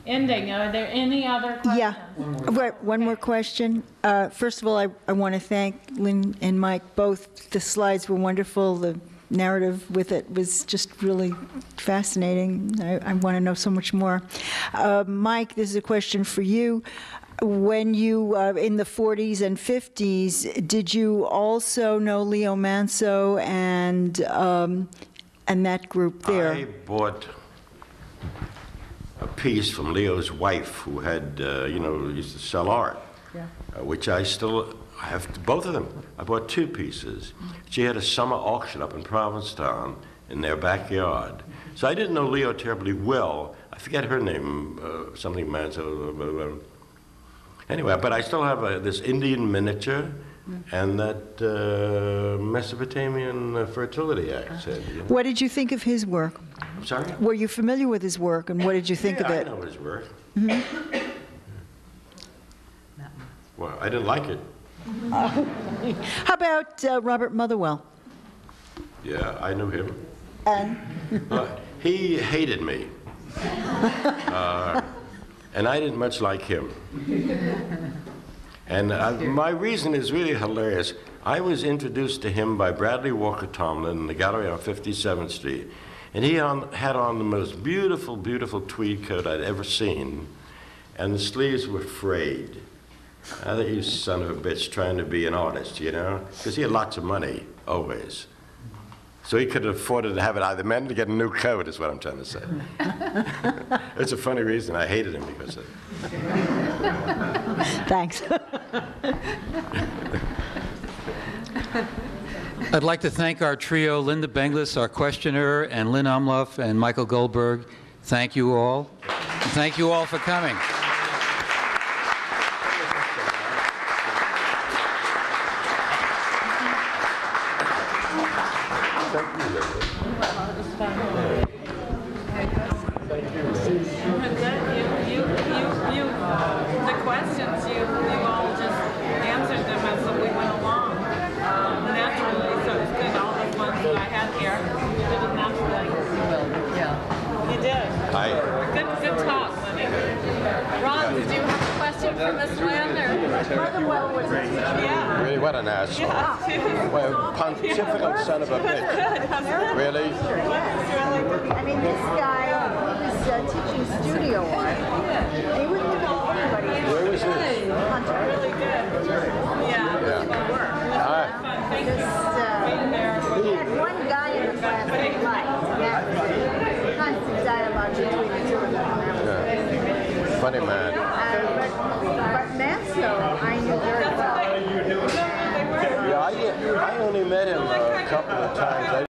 ending. Are there any other questions? Yeah. Right, one more question. Uh, First of all, I, I want to thank Lynn and Mike both. The slides were wonderful. The narrative with it was just really fascinating. I, I want to know so much more. Uh, Mike, this is a question for you. When you, uh, in the 40s and 50s, did you also know Leo Manso and, um, and that group there? I bought a piece from Leo's wife, who had, uh, you know, used to sell art, uh, which I still have, both of them. I bought two pieces. She had a summer auction up in Provincetown in their backyard. So I didn't know Leo terribly well. I forget her name, uh, something Manso. blah, blah, blah. Anyway, but I still have uh, this Indian miniature and that uh, Mesopotamian fertility accent. You know? What did you think of his work? I'm sorry? Were you familiar with his work, and what did you think yeah, of it? I know his work. Well, I didn't like it. How about uh, Robert Motherwell? Yeah, I knew him. And Uh, he hated me. Uh, and I didn't much like him. And uh, my reason is really hilarious. I was introduced to him by Bradley Walker Tomlin in the gallery on 57th Street. And he on, had on the most beautiful, beautiful tweed coat I'd ever seen. And the sleeves were frayed. I think he's son of a bitch trying to be an artist, you know? Because he had lots of money, always. So he could have afforded to have it either meant to get a new coat, is what I'm trying to say. it's a funny reason. I hated him because of it. thanks. I'd like to thank our trio, Linda Benglis, our questioner, and Lynn Umlauf and Michael Goldberg. Thank you all. And Thank you all for coming. You, you, you, you, the questions, you, you all just answered them as we went along, um, naturally, so it's good, all the ones that I had here, you did it naturally. Well, yeah. You did. I, Good, good talk, Lenny. Ron, did you have a question for Miss Lynn, or? Motherwell was. Yeah. really, what an asshole. Yeah, she was- Well, pontifical son of a bitch. Really? I mean, this guy was uh, teaching studio art, and he wouldn't tell anybody. Where was this? Really good. Yeah. Yeah. All right. Fun, thank you. uh, Being there. We had one guy in the class that he liked, and that was constant dialogue between the two of them. Yeah. Funny man. Uh, but, but Manso, I knew very well. Yeah, I, I only met him a couple of times. I